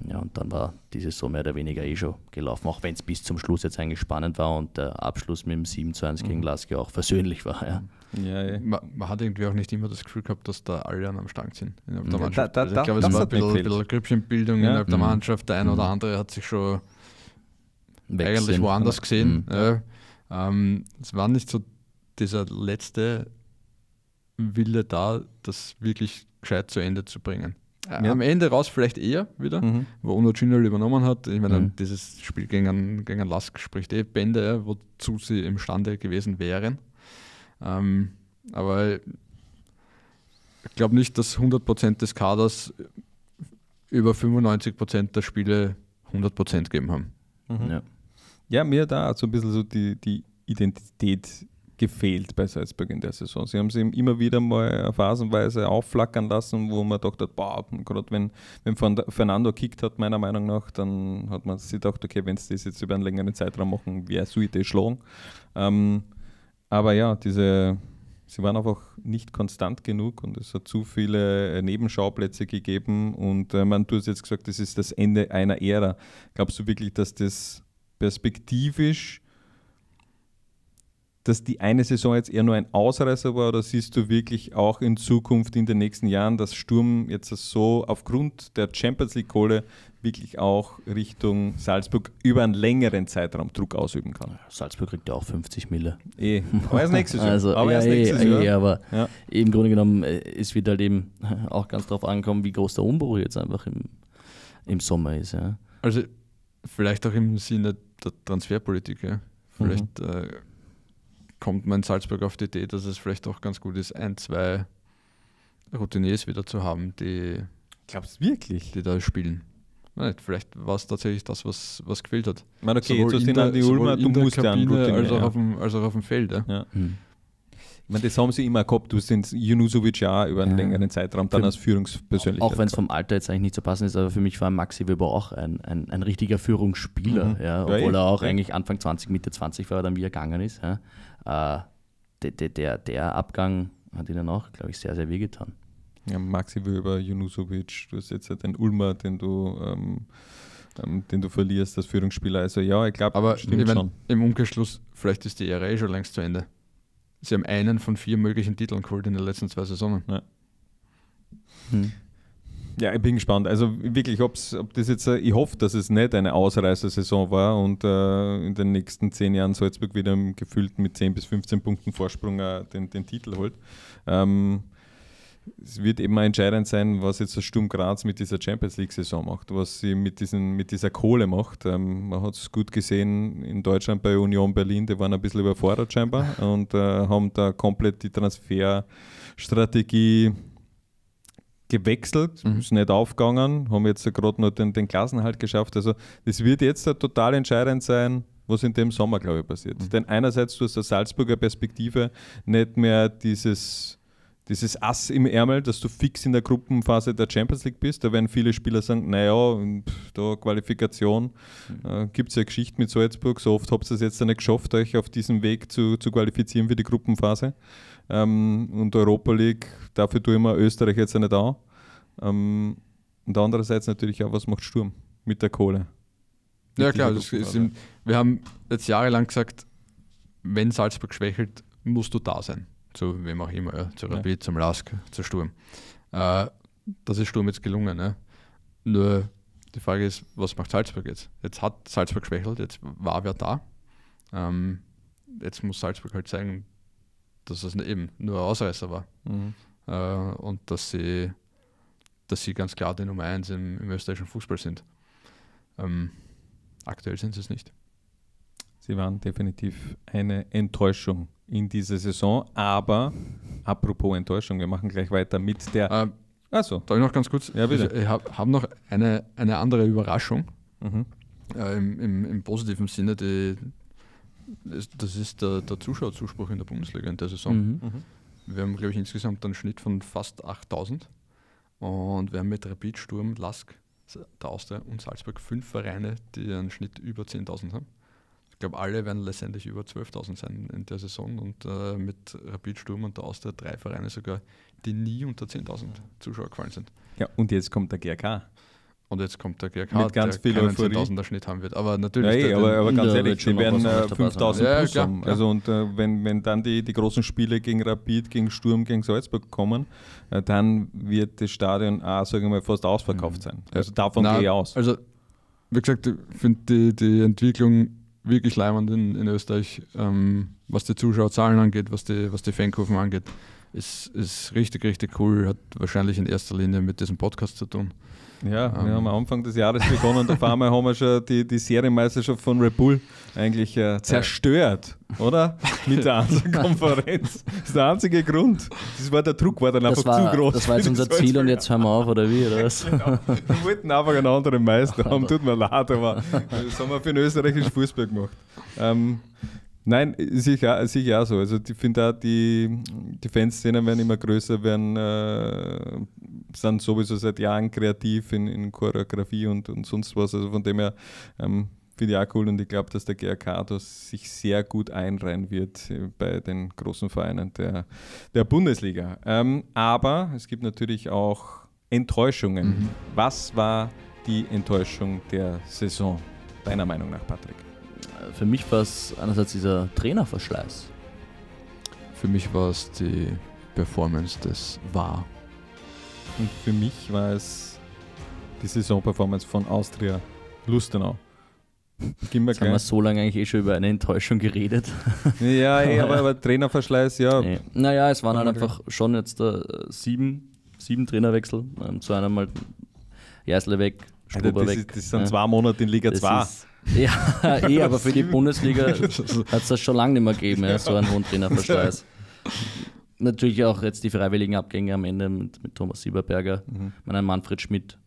Ja, und dann war die Saison mehr oder weniger eh schon gelaufen, auch wenn es bis zum Schluss jetzt eigentlich spannend war und der Abschluss mit dem 7 zu 1 gegen Laske auch versöhnlich war. Ja. Ja, ja. Man, man hat irgendwie auch nicht immer das Gefühl gehabt, dass da alle am Stang sind innerhalb der Ja, Mannschaft. da- also da- ich glaube, es war ein bisschen, bisschen Grüppchenbildung Ja. innerhalb der Mhm. Mannschaft. Der ein oder Mhm. andere hat sich schon Weg eigentlich sind. woanders gesehen. Mhm. Ja. Ähm, es war nicht so dieser letzte Wille da, das wirklich gescheit zu Ende zu bringen. Ja. Am Ende raus vielleicht eher wieder, Mhm. wo Uno Junior übernommen hat. Ich meine, Mhm. dieses Spiel gegen einen, gegen einen Lask spricht eh Bände, wozu sie imstande gewesen wären. Ähm, aber ich glaube nicht, dass 100% des Kaders über 95% der Spiele 100% gegeben haben. Mhm. Ja. Ja, mir hat da so ein bisschen so die, die Identität gefehlt bei Salzburg in der Saison. Sie haben sie immer wieder mal phasenweise aufflackern lassen, wo man gedacht hat, boah, gerade wenn, wenn Fern- Fernando kickt hat, meiner Meinung nach, dann hat man sich gedacht, okay, wenn sie das jetzt über einen längeren Zeitraum machen, wer soll die schlagen? Ähm, aber ja, diese, sie waren einfach nicht konstant genug und es hat zu viele Nebenschauplätze gegeben und äh, man, du hast jetzt gesagt, das ist das Ende einer Ära. Glaubst du wirklich, dass das perspektivisch, dass die eine Saison jetzt eher nur ein Ausreißer war oder siehst du wirklich auch in Zukunft in den nächsten Jahren, dass Sturm jetzt so aufgrund der Champions League Kohle wirklich auch Richtung Salzburg über einen längeren Zeitraum Druck ausüben kann? Salzburg kriegt ja auch 50 Mille. Eh, aber erst nächstes Jahr. Also, aber ja, erst eh, nächstes eh, Jahr. aber Ja. im Grunde genommen, äh, es wird halt eben auch ganz darauf ankommen, wie groß der Umbruch jetzt einfach im, im Sommer ist. Ja. Also vielleicht auch im Sinne der Transferpolitik. Ja. Vielleicht äh, kommt man in Salzburg auf die Idee, dass es vielleicht auch ganz gut ist, ein, zwei Routiniers wieder zu haben, die, Glaubst wirklich? die da spielen. Nicht, vielleicht war es tatsächlich das, was, was gefehlt hat. Ich meine, okay, Sowohl jetzt hast du der- die Ulmer, du musst ja einen Kabine Routinier, als auch, ja. auf dem, als auch auf dem Feld. Ja. Ja. Hm. Ich meine, das haben sie immer gehabt. Du hast den Junusovic ja über einen Ja. längeren Zeitraum dann Für- als Führungspersönlichkeit. Auch wenn es vom Alter jetzt eigentlich nicht so passend ist, aber für mich war Maxi Weber auch ein, ein, ein richtiger Führungsspieler, Mhm. ja, Ja, obwohl eh, er auch eigentlich Anfang 20, Mitte 20 war, dann wie er gegangen ist. Ja. Äh, der, der, der, der Abgang hat ihnen auch, glaube ich, sehr, sehr wehgetan. Ja, Maxi Wöber, Junusovic, du hast jetzt halt den Ulmer, den du, ähm, ähm, den du verlierst als Führungsspieler. Also ja, ich glaube, Aber stimmt ich mein, schon. im Umkehrschluss, vielleicht ist die Ära eh schon längst zu Ende. Sie haben einen von vier möglichen Titeln geholt in den letzten zwei Saisonen. Hm. Ja, ich bin gespannt. Also wirklich, ob's, ob das jetzt, äh, ich hoffe, dass es nicht eine Ausreißersaison war und äh, in den nächsten zehn Jahren Salzburg wieder gefühlt mit 10 bis 15 Punkten Vorsprung äh, den, den Titel holt. Ähm, es wird eben entscheidend sein, was jetzt der Sturm Graz mit dieser Champions League-Saison macht, was sie mit, diesen, mit dieser Kohle macht. Ähm, man hat es gut gesehen in Deutschland bei Union Berlin, die waren ein bisschen überfordert scheinbar und äh, haben da komplett die Transferstrategie gewechselt, Mhm. ist nicht aufgegangen, haben jetzt gerade noch den, den Klassenhalt geschafft. Also das wird jetzt total entscheidend sein, was in dem Sommer, glaube ich, passiert. Mhm. Denn einerseits du hast aus Salzburger Perspektive nicht mehr dieses, dieses Ass im Ärmel, dass du fix in der Gruppenphase der Champions League bist. Da werden viele Spieler sagen, naja, da Qualifikation, äh, gibt es ja Geschichte mit Salzburg, so oft habt ihr es jetzt nicht geschafft, euch auf diesem Weg zu, zu qualifizieren für die Gruppenphase. Ähm, und Europa League, dafür tue ich mir Österreich jetzt nicht an. Ähm, und andererseits natürlich auch, was macht Sturm mit der Kohle? Ja Mit klar, ist, Gruppenphase. im- wir haben jetzt jahrelang gesagt, wenn Salzburg schwächelt, musst du da sein. Zu wem auch immer, ja, zu Ja. Rapid, zum Lask, zu Sturm. Äh, das ist Sturm jetzt gelungen. Ne? Nur die Frage ist, was macht Salzburg jetzt? Jetzt hat Salzburg geschwächelt, jetzt war wer da. Ähm, jetzt muss Salzburg halt zeigen, dass es eben nur ein Ausreißer war. Mhm. Äh, und dass sie, dass sie ganz klar die Nummer 1 im, im österreichischen Fußball sind. Ähm, aktuell sind sie es nicht. Sie waren definitiv eine Enttäuschung in dieser Saison. Aber apropos Enttäuschung, wir machen gleich weiter mit der. Äh, Achso. darf ich noch ganz kurz? Ja, bitte. Ich, ich habe hab noch eine, eine andere Überraschung Mhm. äh, im, im, im positiven Sinne. Die, das- ist der, der Zuschauerzuspruch in der Bundesliga in der Saison. Mhm. Mhm. Wir haben, glaube ich, insgesamt einen Schnitt von fast 8000. Und wir haben mit Rapid, Sturm, Lask, der Austria und Salzburg fünf Vereine, die einen Schnitt über 10.000 haben. ich glaube, alle werden letztendlich über 12.000 sein in der Saison und äh, mit Rapid Sturm und der Austria drei Vereine sogar, die nie unter 10.000 Zuschauer gefallen sind. Ja, und jetzt kommt der GRK. Und jetzt kommt der GRK, Mit ganz der keinen Euphorie. 10.000er Schnitt haben wird. Aber Ja, natürlich, eh, der, aber, aber ganz ehrlich, die werden was äh, dabei sein. 5000 Ja, plus haben. klar. Also und äh, wenn, wenn dann die, die großen Spiele gegen Rapid, gegen Sturm, gegen Salzburg kommen, äh, dann wird das Stadion auch, sagen wir mal, fast ausverkauft sein. Also davon gehe ich aus. Also, wie gesagt, ich finde die, die Entwicklung wirklich leimend in, in Österreich, ähm, was die Zuschauerzahlen angeht, was die, was die Fankurven angeht. Ist, ist richtig, richtig cool. Hat wahrscheinlich in erster Linie mit diesem Podcast zu tun. Ja, wir Ähm. haben am Anfang des Jahres begonnen und auf einmal haben wir schon die, die Serienmeisterschaft von Red Bull eigentlich äh, zerstört, oder? Mit der Konferenz. Das ist der einzige Grund. Das war der Druck, war dann Das einfach war, zu groß. das war jetzt unser Ziel und jetzt hören wir auf, oder wie? Oder was? Genau. Wir wollten einfach einen anderen Meister haben, tut mir leid, aber das haben wir für den österreichischen Fußball gemacht. Ähm, nein, sicher, sicher auch so. Also ich finde auch, die, die Fanszenen werden immer größer, werden, äh, sind sowieso seit Jahren kreativ in, in Choreografie und, und sonst was. Also von dem her ähm, finde ich auch cool und ich glaube, dass der GRK da sich sehr gut einreihen wird äh, bei den großen Vereinen der, der Bundesliga. Ähm, aber es gibt natürlich auch Enttäuschungen. Was war die Enttäuschung der Saison, deiner Meinung nach, Patrick? Für mich war es einerseits dieser Trainerverschleiß. Für mich war es die Performance des War. Und für mich war es die Saisonperformance von Austria Lustenau. Gib mir Jetzt haben wir so lange eigentlich eh schon über eine Enttäuschung geredet. Ja, eh, aber, aber Trainerverschleiß, ja. Nee. Naja, es waren halt einfach schon jetzt äh, sieben, sieben Trainerwechsel. Ähm, zu einem mal Jäsle weg, Alter, Struber das, weg. ist, das sind Ja. zwei Monate in Liga Das 2. Ja, eh, aber für die Bundesliga hat es das schon lange nicht mehr gegeben, ja, so einen hohen Trainerverschleiß. Natürlich auch jetzt die freiwilligen Abgänge am Ende mit, mit Thomas Sieberberger, Mhm. meinen Manfred Schmidt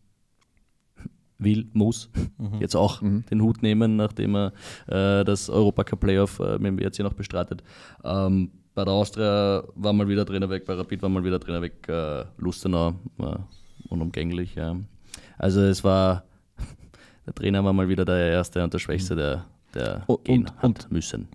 will, muss Mhm. jetzt auch den Hut nehmen, nachdem er äh, das Europacup Playoff äh, mit dem WRC noch bestreitet. Ähm, bei der Austria war mal wieder Trainer weg, bei Rapid war mal wieder Trainer weg, äh, Lustenau war unumgänglich. Ja. Also es war, der Trainer war mal wieder der Erste und der Schwächste, der, der Und- gehen und- hat müssen.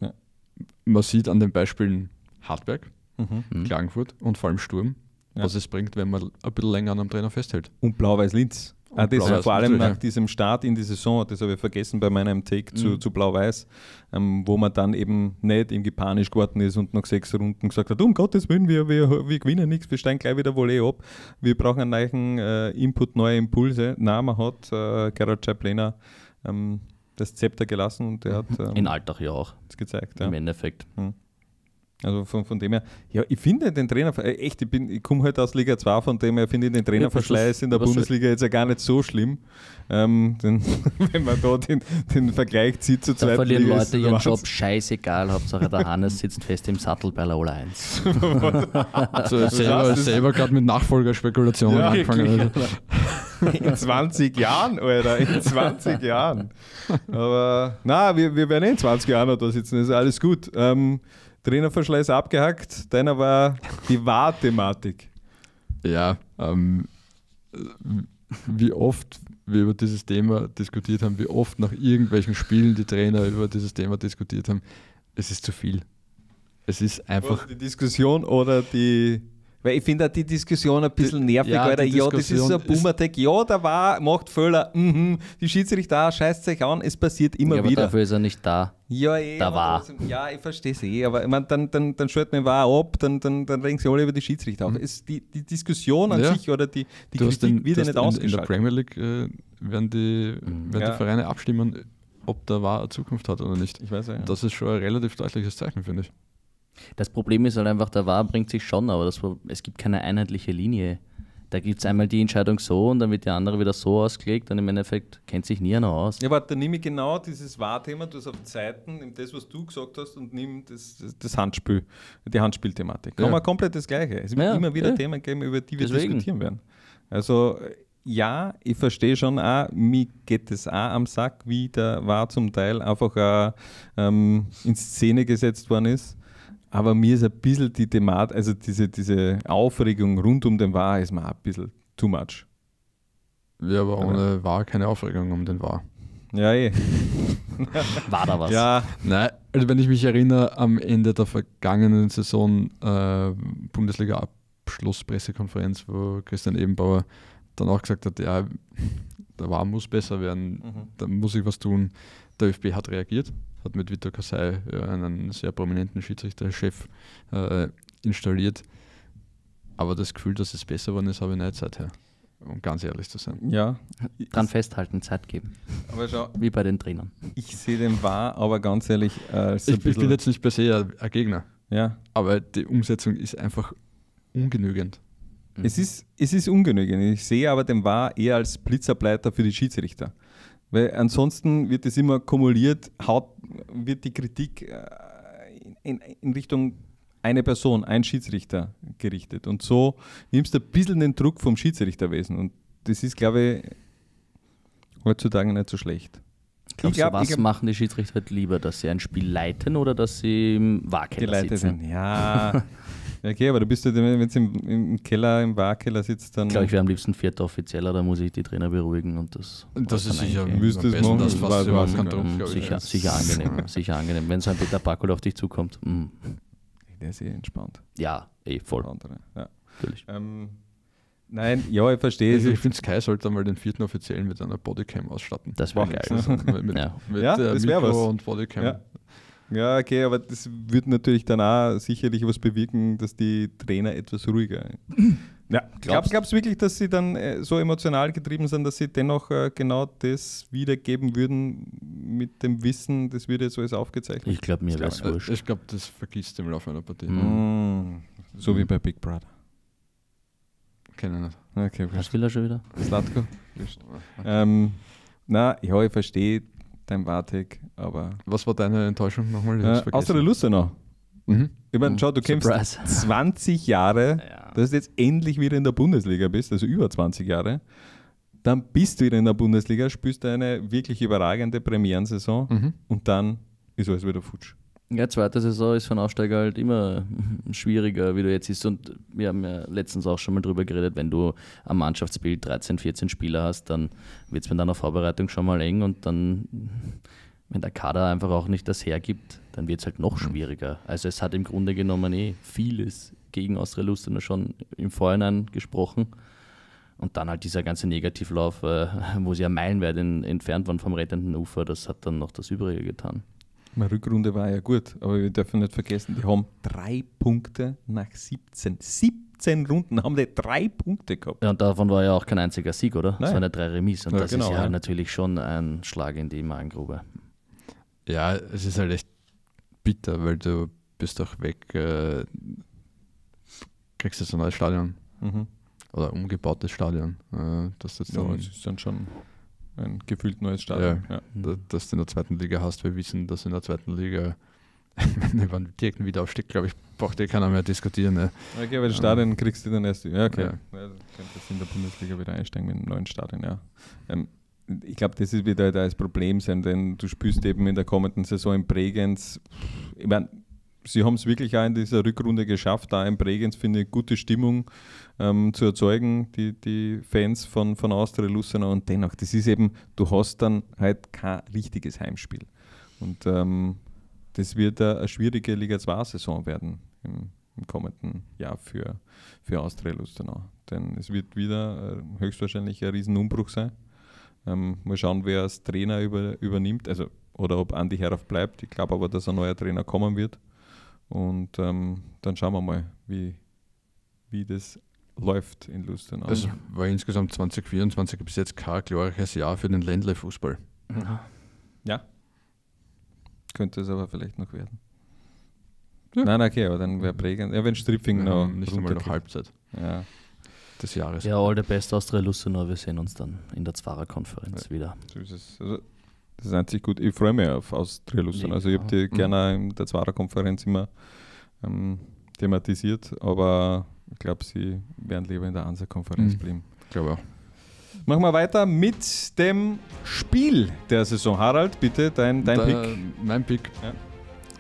Man sieht an den Beispielen Hartberg, Mhm. Klagenfurt und vor allem Sturm, Ja. was es bringt, wenn man ein bisschen länger an einem Trainer festhält. Und Blau-Weiß-Linz. Ah, das vor allem nach diesem Start in die Saison, das habe ich vergessen bei meinem Take zu, Mhm. zu Blau-Weiß, ähm, wo man dann eben nicht irgendwie panisch geworden ist und nach sechs Runden gesagt hat, um Gottes Willen, wir, wir, wir gewinnen nichts, wir steigen gleich wieder Volley ab. Wir brauchen einen neuen äh, Input, neue Impulse. Nein, man hat äh, Gerhard Chapliner ähm, das Zepter gelassen und der hat ähm, In Alltag ja auch, gezeigt. Ja. im Endeffekt. Also von, von dem her, ja, ich finde den Trainer, äh, echt, ich, bin, ich komme halt aus Liga 2, von dem her finde ich den Trainerverschleiß in der Bundesliga jetzt ja gar nicht so schlimm. Ähm, denn, wenn man da den, den Vergleich zieht zur Da zweiten verlieren Liga, Leute ihren Wahnsinn. Job, scheißegal. Hauptsache der Hannes sitzt fest im Sattel bei Lola 1. Also selber, selber gerade mit Nachfolgerspekulationen Ja, angefangen. Also, In 20 Jahren, Alter, in 20 Jahren. Aber na, wir, wir werden eh in 20 Jahren noch da sitzen, ist alles gut. Ähm, Trainerverschleiß abgehackt, deiner war die Wahr-Thematik. Ja, ähm, wie oft wir über dieses Thema diskutiert haben, wie oft nach irgendwelchen Spielen die Trainer über dieses Thema diskutiert haben, es ist zu viel. Es ist einfach. Was, die Diskussion oder die. Weil ich finde auch die Diskussion ein bisschen nervig, ja, die Ja, das ist so ein Boomer-Tag. Ja, da war, macht Fehler. Mhm. Die Schiedsrichter scheißt sich an. Es passiert immer ja, aber wieder. dafür ist er nicht da. Ja, eh, Da aber war. trotzdem- Ja, ich verstehe es eh, aber ich mein, dann, dann, dann schaut man wahr ab, dann, dann, dann regen sie alle über die Schiedsrichter auf. Es, die, die Diskussion an Mhm. Ja. sich oder die, die du Kritik den, wird ja nicht in, in der ausgeschaltet. Premier League äh, werden, die, werden Ja. die Vereine abstimmen, ob der war eine Zukunft hat oder nicht. Ich weiß ja. Das ist schon ein relativ deutliches Zeichen, finde ich. Das Problem ist halt einfach, der VAR bringt sich schon, aber das, es gibt keine einheitliche Linie. Da gibt es einmal die Entscheidung so und dann wird die andere wieder so ausgelegt und im Endeffekt kennt sich nie einer aus. Ja, warte, dann nehme ich genau dieses Wahrthema, du hast auf Zeiten, nimm das, was du gesagt hast, und nimm das, das, das Handspiel, die Handspielthematik. Ja. Haben wir komplett das Gleiche. Es wird Ja, immer wieder ja. Themen geben, über die wir Deswegen. diskutieren werden. Also, ja, ich verstehe schon auch, mir geht es auch am Sack, wie der war zum Teil einfach auch, ähm, in Szene gesetzt worden ist. Aber mir ist ein bisschen die Thematik, also diese, diese Aufregung rund um den War ist mir ein bisschen too much. Ja, aber Aber- ohne war keine Aufregung um den war. Ja, eh. War da was? Ja, Nein, also wenn ich mich erinnere, am Ende der vergangenen Saison äh, Bundesliga-Abschlusspressekonferenz, wo Christian Ebenbauer dann auch gesagt hat, ja, der war muss besser werden, da muss ich was tun. Der ÖFB hat reagiert, hat mit Vitor Kassai ja, einen sehr prominenten Schiedsrichterchef äh, installiert. Aber das Gefühl, dass es besser geworden ist, habe ich nicht seither. Um ganz ehrlich zu sein. ja. Dran festhalten, Zeit geben. Aber schau, Wie bei den Trainern. ich sehe den war, aber ganz ehrlich, äh, Ich, ich bin jetzt nicht per se ein, ein Gegner, ja. aber die Umsetzung ist einfach ungenügend. Es ist, es ist ungenügend. Ich sehe aber den war eher als Blitzableiter für die Schiedsrichter. Weil ansonsten wird es immer kumuliert, haut, wird die Kritik äh, in, in Richtung eine Person, ein Schiedsrichter gerichtet. Und so nimmst du ein bisschen den Druck vom Schiedsrichterwesen. Und das ist, glaube ich, heutzutage nicht so schlecht. Glaubst Ich glaub- du, was ich glaub- machen die Schiedsrichter halt lieber, dass sie ein Spiel leiten oder dass sie im Wahrkeller Geleitet sitzen? sind. Ja. Ja, Okay, aber du bist ja, wenn du im, im Keller, im Wahrkeller sitzt, dann. Ich glaube, ich wäre am liebsten vierter Offizieller, da muss ich die Trainer beruhigen und das. Das ist sicher Müsste es machen, das, ich kann, Mm, glaub ich. sicher, sicher angenehm, sicher angenehm. Wenn so ein Peter Packel auf dich zukommt, mm, Der ist eh entspannt. ja, eh voll, Der andere. Ja. natürlich. Ähm, nein, ja, ich verstehe. Also es. ich finde, Sky sollte mal den vierten Offiziellen mit einer Bodycam ausstatten. Das wäre geil. Also mit, mit, Ja. mit Ja, äh, das wär Mikro was. und Bodycam. Ja. Ja, okay, aber das würde natürlich dann auch sicherlich was bewirken, dass die Trainer etwas ruhiger. Ja, glaubst du wirklich, dass sie dann äh, so emotional getrieben sind, dass sie dennoch äh, genau das wiedergeben würden mit dem Wissen, das wird jetzt alles aufgezeichnet? Ich glaube, mir wäre es glaube, wurscht. ich glaub, das vergisst im Laufe einer Partie. Mhm. Mm, so wie bei Big Brother. Keine Ahnung. Okay, Was will er schon wieder? Slatko. Ähm, na, ja, ich verstehe dein Wartek, aber. Was war deine Enttäuschung nochmal? Äh, außer der Lustenau. Mhm. Ich meine, schau, du kämpfst Surprise. 20 Jahre, Ja. dass du jetzt endlich wieder in der Bundesliga bist, also über 20 Jahre. Dann bist du wieder in der Bundesliga, spielst eine wirklich überragende Premierensaison Mhm. und dann ist alles wieder futsch. Ja, zweite Saison ist für einen Aufsteiger halt immer schwieriger, wie du jetzt siehst. Und wir haben ja letztens auch schon mal drüber geredet, wenn du am Mannschaftsbild 13, 14 Spieler hast, dann wird es mit deiner Vorbereitung schon mal eng und dann, wenn der Kader einfach auch nicht das hergibt, dann wird es halt noch schwieriger. Also es hat im Grunde genommen eh vieles gegen Austria Lustenau schon im Vorhinein gesprochen. Und dann halt dieser ganze Negativlauf, äh, wo sie ja meilenweit in, entfernt waren vom rettenden Ufer, das hat dann noch das Übrige getan. Die Rückrunde war ja gut, aber wir dürfen nicht vergessen, die haben drei Punkte nach 17. 17 Runden haben die drei Punkte gehabt. Ja, und davon war ja auch kein einziger Sieg, oder? Es Nein. waren ja drei Remis. Und Ja, das genau, ist ja ja. natürlich schon ein Schlag in die Magengrube. Ja, es ist halt echt bitter, weil du bist auch weg, äh, kriegst jetzt ein neues Stadion Mhm. oder umgebautes Stadion, äh, das jetzt Ja, dann, es ist dann schon ein gefühlt neues Stadion. Ja. da- dass du in der zweiten Liga hast. Wir wissen, dass in der zweiten Liga, wenn direkten Wiederaufstieg, glaube ich, braucht eh keiner mehr diskutieren. Ne? Okay, weil das Stadion kriegst du dann erst. Ja, okay. Ja. Ja. du könntest in der Bundesliga wieder einsteigen mit einem neuen Stadion, ja. Ähm, ich glaube, das ist wieder das Problem sein, denn du spielst eben in der kommenden Saison in Bregenz. Ich meine, sie haben es wirklich auch in dieser Rückrunde geschafft, da in Bregenz für eine gute Stimmung ähm, zu erzeugen, die, die Fans von, von Austria Lustenau. Und dennoch, das ist eben, du hast dann halt kein richtiges Heimspiel. Und ähm, das wird eine, eine schwierige Liga 2-Saison werden im, im kommenden Jahr für, für Austria Lustenau. Denn es wird wieder äh, höchstwahrscheinlich ein Riesenumbruch sein. Ähm, mal schauen, wer als Trainer über, übernimmt, also oder ob Andi Herauf bleibt. Ich glaube aber, dass ein neuer Trainer kommen wird. Und ähm, dann schauen wir mal, wie, wie das läuft in Lustenau. Das war insgesamt 2024 bis jetzt kein glorreiches Jahr für den Ländle-Fußball. Ja. Könnte es aber vielleicht noch werden. Ja. Nein, okay, aber dann wäre prägend. Ja, wenn Stripping Wir noch nicht einmal noch. Halbzeit Ja. des Jahres. Ja, all the best Austria Lustenau. Wir sehen uns dann in der Zwarer-Konferenz wieder. So ist es. Also, das ist einzig gut. Ich freue mich auf Austria Lustenau. Also ich habe die Mhm. gerne in der Zwarer-Konferenz immer ähm, thematisiert, aber ich glaube, sie werden lieber in der Ansa-Konferenz Mhm. bleiben. Ich glaube auch. Machen wir weiter mit dem Spiel der Saison. Harald, bitte, dein, dein Da- Pick. Mein Pick.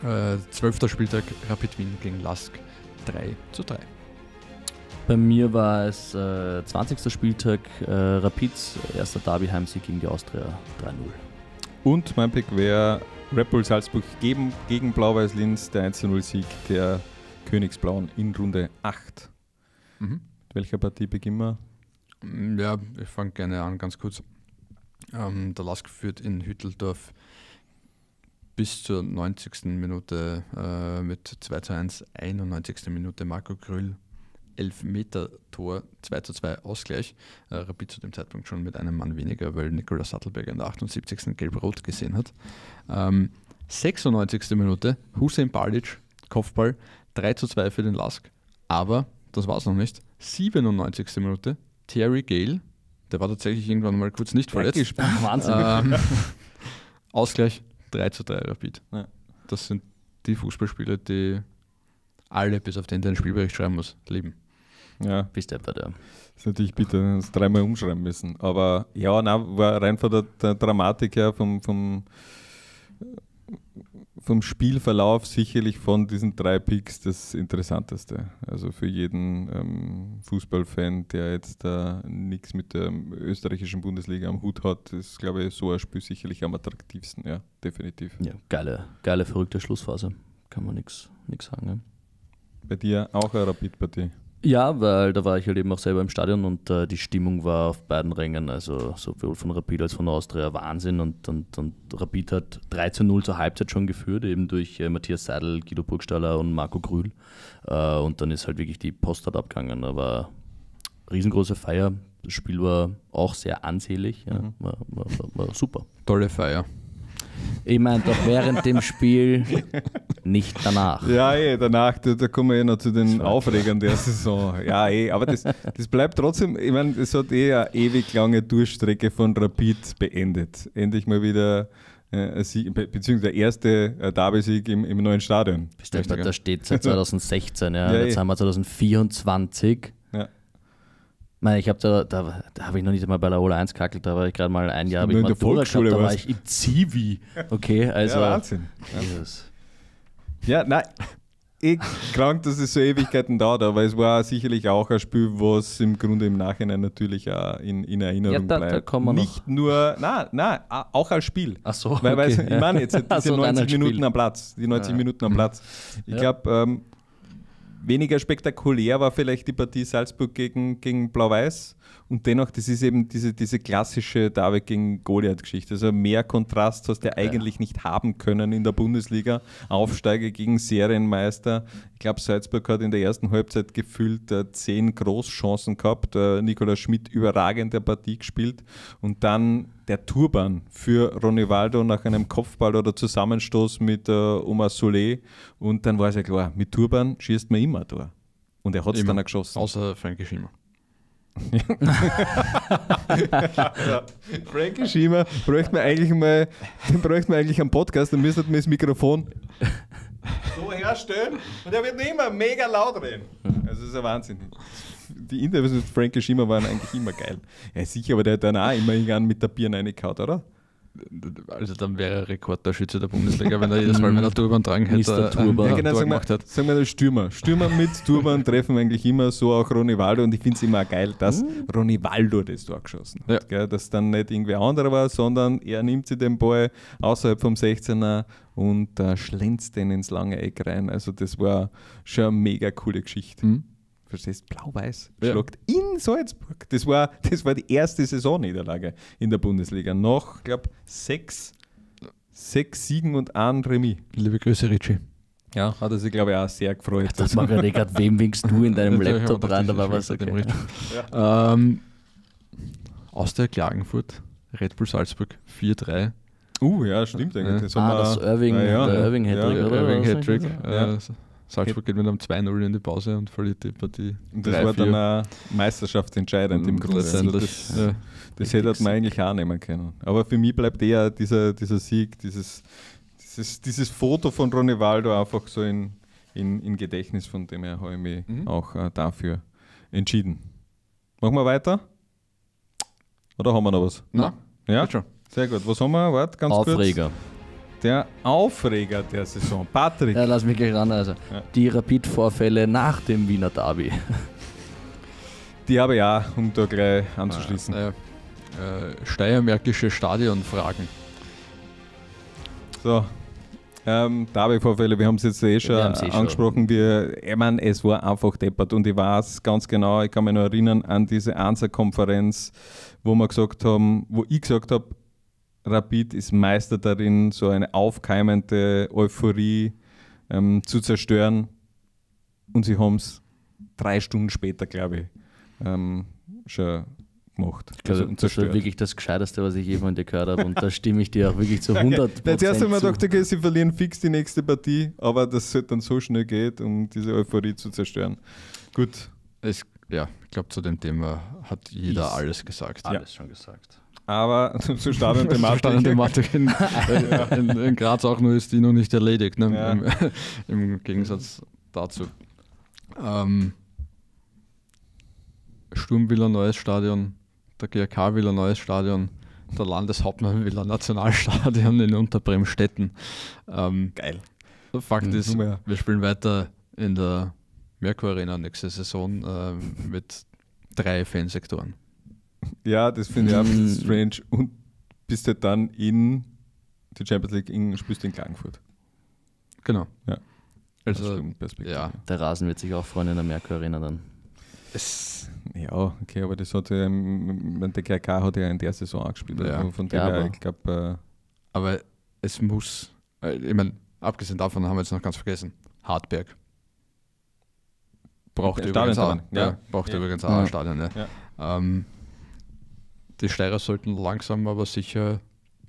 Äh, Zwölfter Spieltag Rapid Wien gegen Lask 3 zu 3. Bei mir war es äh, 20. Spieltag äh, Rapids erster Derby-Heimsieg gegen die Austria 3-0. Und mein Pick wäre Red Bull Salzburg gegen, gegen Blau-Weiß-Linz, der 1-0-Sieg der Königsblauen in Runde 8. Mhm. Mit welcher Partie beginnen wir? Mm, Ja, ich fange gerne an, ganz kurz. Ähm, der Lask führt in Hütteldorf bis zur 90. Minute äh, mit 2 zu 1, 91. Minute Marco Grüll, 11 Meter Tor, 2 zu 2 Ausgleich. Äh, Rapid zu dem Zeitpunkt schon mit einem Mann weniger, weil Nikolaus Sattelberger in der 78. Gelb-Rot gesehen hat. Ähm, 96. Minute, Hussein Balic, Kopfball, 3 zu 2 für den Lask. Aber, das war es noch nicht, 97. Minute, Terry Gale, der war tatsächlich irgendwann mal kurz nicht verletzt. Wahnsinn. Ähm, Ausgleich 3 zu 3 Rapid. Ja. Das sind die Fußballspieler, die alle, bis auf den, der einen Spielbericht schreiben muss, lieben. Ja, Bist du der. ist natürlich bitter, das dreimal umschreiben müssen. Aber ja, na, war rein von der, der Dramatik her, vom, vom, vom Spielverlauf sicherlich von diesen drei Picks das Interessanteste. Also für jeden ähm, Fußballfan, der jetzt da nichts mit der österreichischen Bundesliga am Hut hat, ist, glaube ich, so ein Spiel sicherlich am attraktivsten. Ja, definitiv. Ja, geile, geile, verrückte Schlussphase. Kann man nichts sagen. Ja. Bei dir auch eine Rapid-Partie. Ja, weil da war ich halt eben auch selber im Stadion und äh, die Stimmung war auf beiden Rängen, also sowohl von Rapid als von Austria Wahnsinn und, und, und Rapid hat 3 zu 0 zur Halbzeit schon geführt, eben durch äh, Matthias Seidel, Guido Burgstaller und Marco Grühl. Äh, und dann ist halt wirklich die Post hat abgegangen. Da war riesengroße Feier. Das Spiel war auch sehr ansehlich, ja, war, war, war, war super. Tolle Feier. Ich meine, doch während dem Spiel, nicht danach. Ja, eh, danach, da, da kommen wir eh noch zu den Aufregern der Saison. Ja, eh, aber das, das bleibt trotzdem, ich meine, es hat eh eine ewig lange Durchstrecke von Rapid beendet. Endlich mal wieder äh, ein Sieg, be beziehungsweise der erste äh, Derby-Sieg im, im neuen Stadion. Richtig, da, steht seit 2016, ja. Ja, Jetzt eh. haben wir 2024. Ich meine, ich habe da, da, da habe ich noch nicht einmal bei der Ola 1 kackelt, da war ich gerade mal ein Jahr, habe ich in der Matura gehabt, Volksschule da war ich im Zivi. Okay, also. ja, Wahnsinn. Jesus. Ja, nein, eh krank, dass es so Ewigkeiten dauert, aber es war sicherlich auch ein Spiel, was im Grunde im Nachhinein natürlich auch in, in Erinnerung Ja, da- da bleibt. kommen wir noch. Nicht nur, nein, nein, auch als Spiel. Ach so, Weil, weil okay, ich meine jetzt diese so, rein 90 als Minuten Spiel. am Platz. Die 90 Ja. Minuten am Platz. Ich glaube, ähm, weniger spektakulär war vielleicht die Partie Salzburg gegen, gegen Blau-Weiß. Und dennoch, das ist eben diese, diese klassische David gegen Goliath-Geschichte. Also mehr Kontrast hast du eigentlich nicht haben können in der Bundesliga. Aufsteiger gegen Serienmeister. Ich glaube, Salzburg hat in der ersten Halbzeit gefühlt äh, zehn Großchancen gehabt. Äh, Nikolaus Schmidt überragende Partie gespielt. Und dann der Turban für Ronny Waldo nach einem Kopfball oder Zusammenstoß mit äh, Omar Solé. Und dann war es ja klar, mit Turban schießt man immer da. Und er hat es dann auch geschossen. Außer Frankie Schimmer. Frankie Schiemer bräuchte man eigentlich mal, den bräuchte man eigentlich einen Podcast, dann müsste man das Mikrofon so herstellen und er wird immer mega laut reden. Also das ist ein Wahnsinn. Die Interviews mit Frankie Schiemer waren eigentlich immer geil. Ja, sicher, aber der hat dann auch immer irgendwann mit der Birne reingehauen, oder? Also dann wäre er Rekordtorschütze der Bundesliga, wenn er jedes Mal, wenn er Turban dran hätte, Mr. Turban. ein Ja, genau, Tor sagen wir, gemacht hat. sagen wir das Stürmer. Stürmer mit Turban treffen eigentlich immer so auch Ronny Waldo und ich finde es immer geil, dass Ronny Waldo das Tor geschossen hat. Ja. Gell? Dass dann nicht irgendwer anderer war, sondern er nimmt sich den Ball außerhalb vom 16er und äh, schlänzt den ins lange Eck rein. Also das war schon eine mega coole Geschichte. Mhm. Verstehst? Blau-Weiß Ja. schlagt in Salzburg. Das war, das war die erste Saisonniederlage in der Bundesliga. Noch, ich glaube, sechs, sechs Siegen und ein Remis. Liebe Grüße, Richie. Ja, hat er sich, glaube ich, auch sehr gefreut. Das mag ich gerade, wem winkst du in deinem Ja, Laptop war schon was okay. Richie. Ähm, aus der Klagenfurt, Red Bull Salzburg 4-3. Uh, ja, stimmt eigentlich. Ja. Das Ah, das Irving, Ja, ja. der Irving Hattrick, Ja, oder? Irving was? Hattrick. Ja. Salzburg geht mit einem 2-0 in die Pause und verliert die Partie. Und das 3-4. war dann auch meisterschaftsentscheidend im Grunde. Also das ja. das hätte man eigentlich auch nehmen können. Aber für mich bleibt eher dieser, dieser Sieg, dieses, dieses, dieses Foto von Ronny Waldo einfach so in, in, in Gedächtnis, von dem her habe ich mich Mhm. auch äh, dafür entschieden. Machen wir weiter? Oder haben wir noch was? Na, Ja, sehr gut. Was haben wir? Warte, ganz kurz. Aufreger. Der Aufreger der Saison. Patrick. Ja, lass mich gleich ran. Also, Ja. die Rapid-Vorfälle nach dem Wiener Derby. Die habe ich auch, um da gleich anzuschließen. Äh, äh, steiermärkische Stadionfragen. So. Ähm, Derby-Vorfälle, wir haben es jetzt eh schon Wir haben's eh schon. angesprochen. Wir, ich meine, es war einfach deppert und ich weiß ganz genau, ich kann mich noch erinnern an diese Ansa-Konferenz, wo wir gesagt haben, wo ich gesagt habe, Rapid ist Meister darin, so eine aufkeimende Euphorie ähm, zu zerstören. Und sie haben es drei Stunden später, glaube ich, ähm, schon gemacht. Ich glaube, Also, das zerstört. war wirklich das Gescheiteste, was ich je von dir gehört habe. Und da stimme ich dir auch wirklich zu 100 Jetzt erst einmal zu. gedacht, okay, sie verlieren fix die nächste Partie, aber dass es halt dann so schnell geht, um diese Euphorie zu zerstören. Gut, Es, ja, ich glaube, zu dem Thema hat jeder Ist- alles gesagt. Alles schon gesagt. Aber zur Stadion-Thematik. Thematik in, in, in Graz auch nur ist die noch nicht erledigt, ne? Ja. Im, Im Gegensatz dazu. Ähm, Sturm will ein neues Stadion, der GRK will ein neues Stadion, der Landeshauptmann will ein Nationalstadion in Unterbremstetten. Ähm, Geil. Fakt Mhm. ist, Nummer. wir spielen weiter in der Merkur Arena nächste Saison ähm, mit drei Fansektoren. Ja, das finde ich auch ein bisschen Mm. strange. Und bist halt dann in die Champions League in, spielst du in Klagenfurt. Genau. Ja. Also, ja. Der Rasen wird sich auch freuen in der Merkur Arena dann. Es, ja, okay, aber das hat ja, ähm, der GRK hat ja in der Saison auch gespielt. Ja. Also von Ja, aber- ich glaube, Aber es muss, äh, ich meine, abgesehen davon haben wir jetzt noch ganz vergessen, Hartberg. Braucht Ja, übrigens auch, Stadion, ja. braucht übrigens auch ein Stadion. Ja. Ähm, die Steirer sollten langsam aber sicher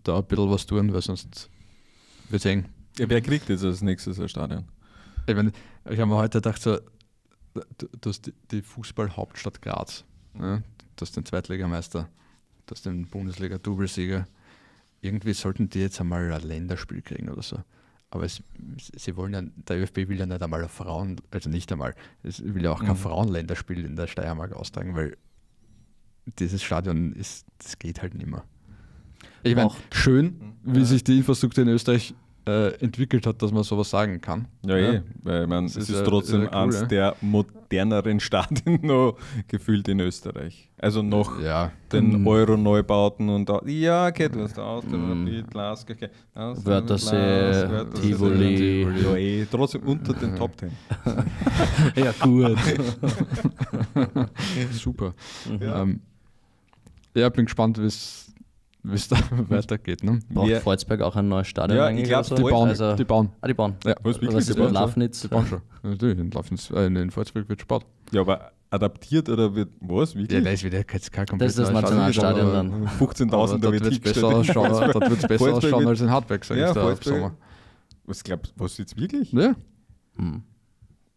da ein bisschen was tun, weil sonst wird es eng. ja, wer kriegt jetzt als nächstes ein Stadion? Ich, mein, ich habe mir heute gedacht, so, du, hast die, die Fußballhauptstadt Graz, ne? du hast den Zweitligameister, du hast den Bundesliga-Doublesieger. Irgendwie sollten die jetzt einmal ein Länderspiel kriegen oder so. Aber es, sie wollen ja, der ÖFB will ja nicht einmal ein Frauen, also nicht einmal, es will ja auch kein Mhm. Frauenländerspiel in der Steiermark austragen, weil dieses Stadion ist, das geht halt nicht mehr. Ich meine, Auch- schön, wie Ja. sich die Infrastruktur in Österreich äh, entwickelt hat, dass man sowas sagen kann. Ja, eh, weil ich meine, es ist ist ja- trotzdem ist ja cool, eines ja. der moderneren Stadien noch gefühlt in Österreich. Also noch Ja, den Mhm. Euro-Neubauten und da, ja, okay, du hast aus, der Mhm. Rapid, Lask, okay. Wörthersee, Tivoli. Ja, eh, trotzdem unter den Top Ten. Ja, gut. super. Ja. Ähm, ja, bin gespannt, wie es da weitergeht. Ne? Braucht Ja. Volzberg auch ein neues Stadion Ja, ich eigentlich glaub, oder Die bauen, Also, die bauen. ah, die bauen. Ja, Was, wirklich? Was Die ist mit bauen schon? Lafnitz? die bauen schon. Natürlich, in, Laufens, äh, in Volzberg wird gebaut. Ja, aber adaptiert oder wird was? Ja, Wirklich? da ist wieder jetzt kein Das ist das Nationalstadion dann. 15.000 aber da dort wird wird es besser ausschauen, dort wird's besser ausschauen wird- als in Hartberg, sag Ja, ich da im Sommer. Was glaubst was jetzt wirklich? Ja, Hm.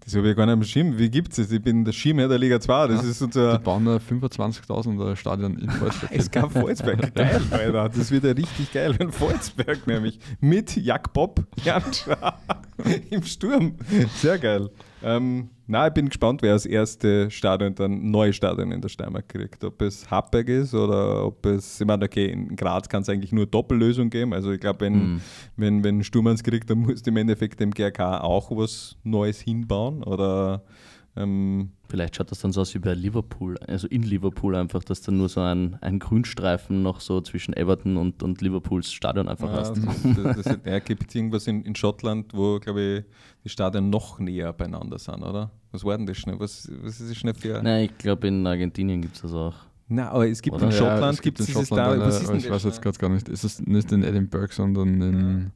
Das habe ich gar nicht am Schirm. Wie gibt es das? Ich bin der Schirmherr der Liga 2. Das Ja. ist unser. die bauen ein 25.000er Stadion in Volzberg. Es gab Volzberg. Geil, Alter. Das wird ja richtig geil, wenn Volzberg nämlich mit Jack Bob im Sturm. Sehr geil. Ähm, na, ich bin gespannt, wer als erste Stadion dann neue Stadion in der Steiermark kriegt. Ob es Happberg ist oder ob es, ich meine, okay, in Graz kann es eigentlich nur Doppellösung geben. Also ich glaube, wenn, Hm. wenn, wenn Sturmans kriegt, dann muss im Endeffekt dem GRK auch was Neues hinbauen. Oder ähm, Vielleicht schaut das dann so aus wie bei Liverpool, also in Liverpool einfach, dass dann nur so ein, ein Grünstreifen noch so zwischen Everton und, und Liverpools Stadion einfach Ja, hast. das, das, das, ja, gibt irgendwas in, in Schottland, wo, glaube ich, die Stadien noch näher beieinander sind, oder? Was war denn das schnell? Was, was ist das schnell für. Nein, ich glaube in Argentinien gibt es das auch. Nein, aber es gibt Oder? in Ja, Schottland, es gibt es in dieses Schottland Stadion. eine, Was ist denn ich weiß jetzt gerade gar nicht. Ist es nicht in Edinburgh, sondern in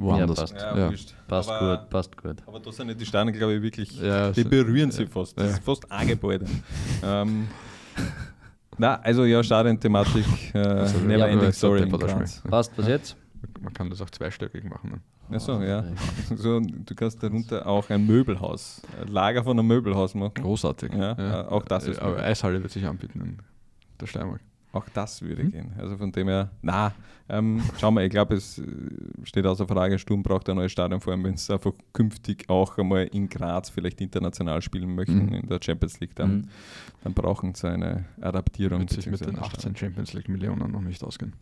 woanders. passt. Ja, Ja. Passt aber, gut, passt gut. Aber da sind die Stadien, glaube ich, wirklich. Ja, die so- berühren sie ja, fast. Das ja. ist fast ein Gebäude. ähm, na, also ja, Stadion-Thematik. Äh, Also, never ja, ending story. Passt, was jetzt? Man kann das auch zweistöckig machen. Ne? Achso, ja. So, du kannst darunter auch ein Möbelhaus, ein Lager von einem Möbelhaus machen. Großartig. Ja, äh, auch das ist Aber möglich. Eishalle wird sich anbieten in der Steiermark. Auch das würde Hm? gehen. Also von dem her, na, ähm, schauen wir, ich glaube, es äh, steht außer Frage, Sturm braucht ein neues Stadion, vor allem wenn es einfach künftig auch einmal in Graz vielleicht international spielen möchten Mhm. in der Champions League, dann, Mhm. dann brauchen sie eine Adaptierung. Wird sich mit den ein 18 Champions League Millionen noch nicht ausgehen.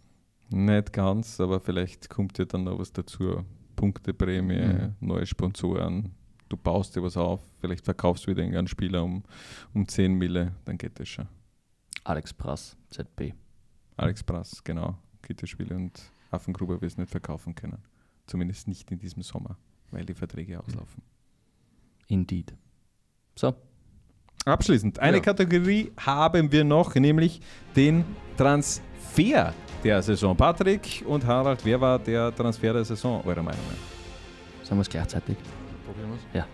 Stadion. Nicht ganz, aber vielleicht kommt ja dann noch was dazu. Punkteprämie, Mhm. neue Sponsoren, du baust dir was auf, vielleicht verkaufst du wieder einen Spieler um, um 10 Mille, dann geht das schon. Alex Prass, ZB. Alex Prass, genau. Kittespiele und Affengruber wir es nicht verkaufen können. Zumindest nicht in diesem Sommer, weil die Verträge auslaufen. Indeed. So, Abschließend, eine Ja. Kategorie haben wir noch, nämlich den Transfer der Saison. Patrick und Harald, wer war der Transfer der Saison, eurer Meinung nach? sagen wir es gleichzeitig. Probieren wir's? Ja.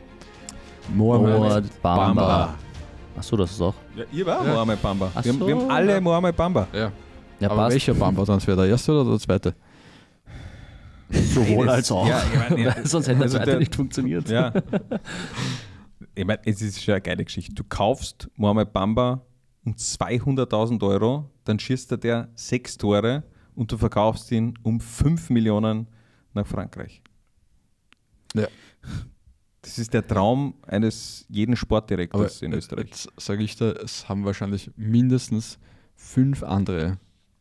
Mohamed Mohamed Bamba. Achso, das ist auch. Ja, ihr war Ja. Mohamed Bamba. Ach Wir, haben, wir so, haben alle ja. Mohamed Bamba. Ja. Ja, Aber passt. welcher Bamba-Transfer? Der erste oder der zweite? Sowohl als auch. Ja, ich mein, ja. Sonst hätte Also der- nicht funktioniert. Ja. Ich meine, es ist schon eine geile Geschichte. Du kaufst Mohamed Bamba um 200.000 Euro, dann schießt er der sechs Tore und du verkaufst ihn um 5 Millionen nach Frankreich. Ja. Das ist der Traum eines jeden Aber Sportdirektors in äh, Österreich. jetzt sage ich da, es haben wahrscheinlich mindestens fünf andere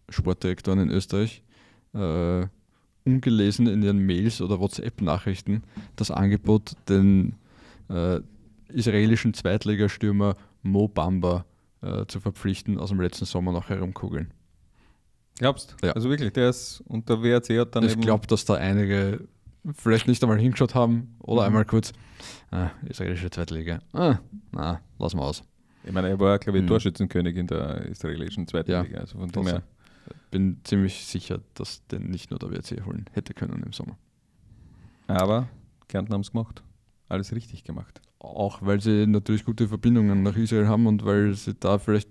Sportdirektoren in Österreich äh, ungelesen in ihren Mails oder WhatsApp-Nachrichten das Angebot, den äh, israelischen Zweitligastürmer Mo Bamba äh, zu verpflichten, aus dem letzten Sommer noch herumkugeln. Glaubst Ja. Also wirklich, der ist, und der WRC hat dann ich glaube, dass da einige vielleicht nicht einmal hingeschaut haben oder Mhm. einmal kurz, ah, israelische Zweitliga, ah, na, lass mal aus. ich meine, er war, glaube ich, Mhm. Torschützenkönig in der israelischen zweiten Ja. Liga. Also von dem her, bin ziemlich sicher, dass den nicht nur der WRC holen hätte können im Sommer. aber Kärnten haben es gemacht. Alles richtig gemacht. Auch weil sie natürlich gute Verbindungen nach Israel haben und weil sie da vielleicht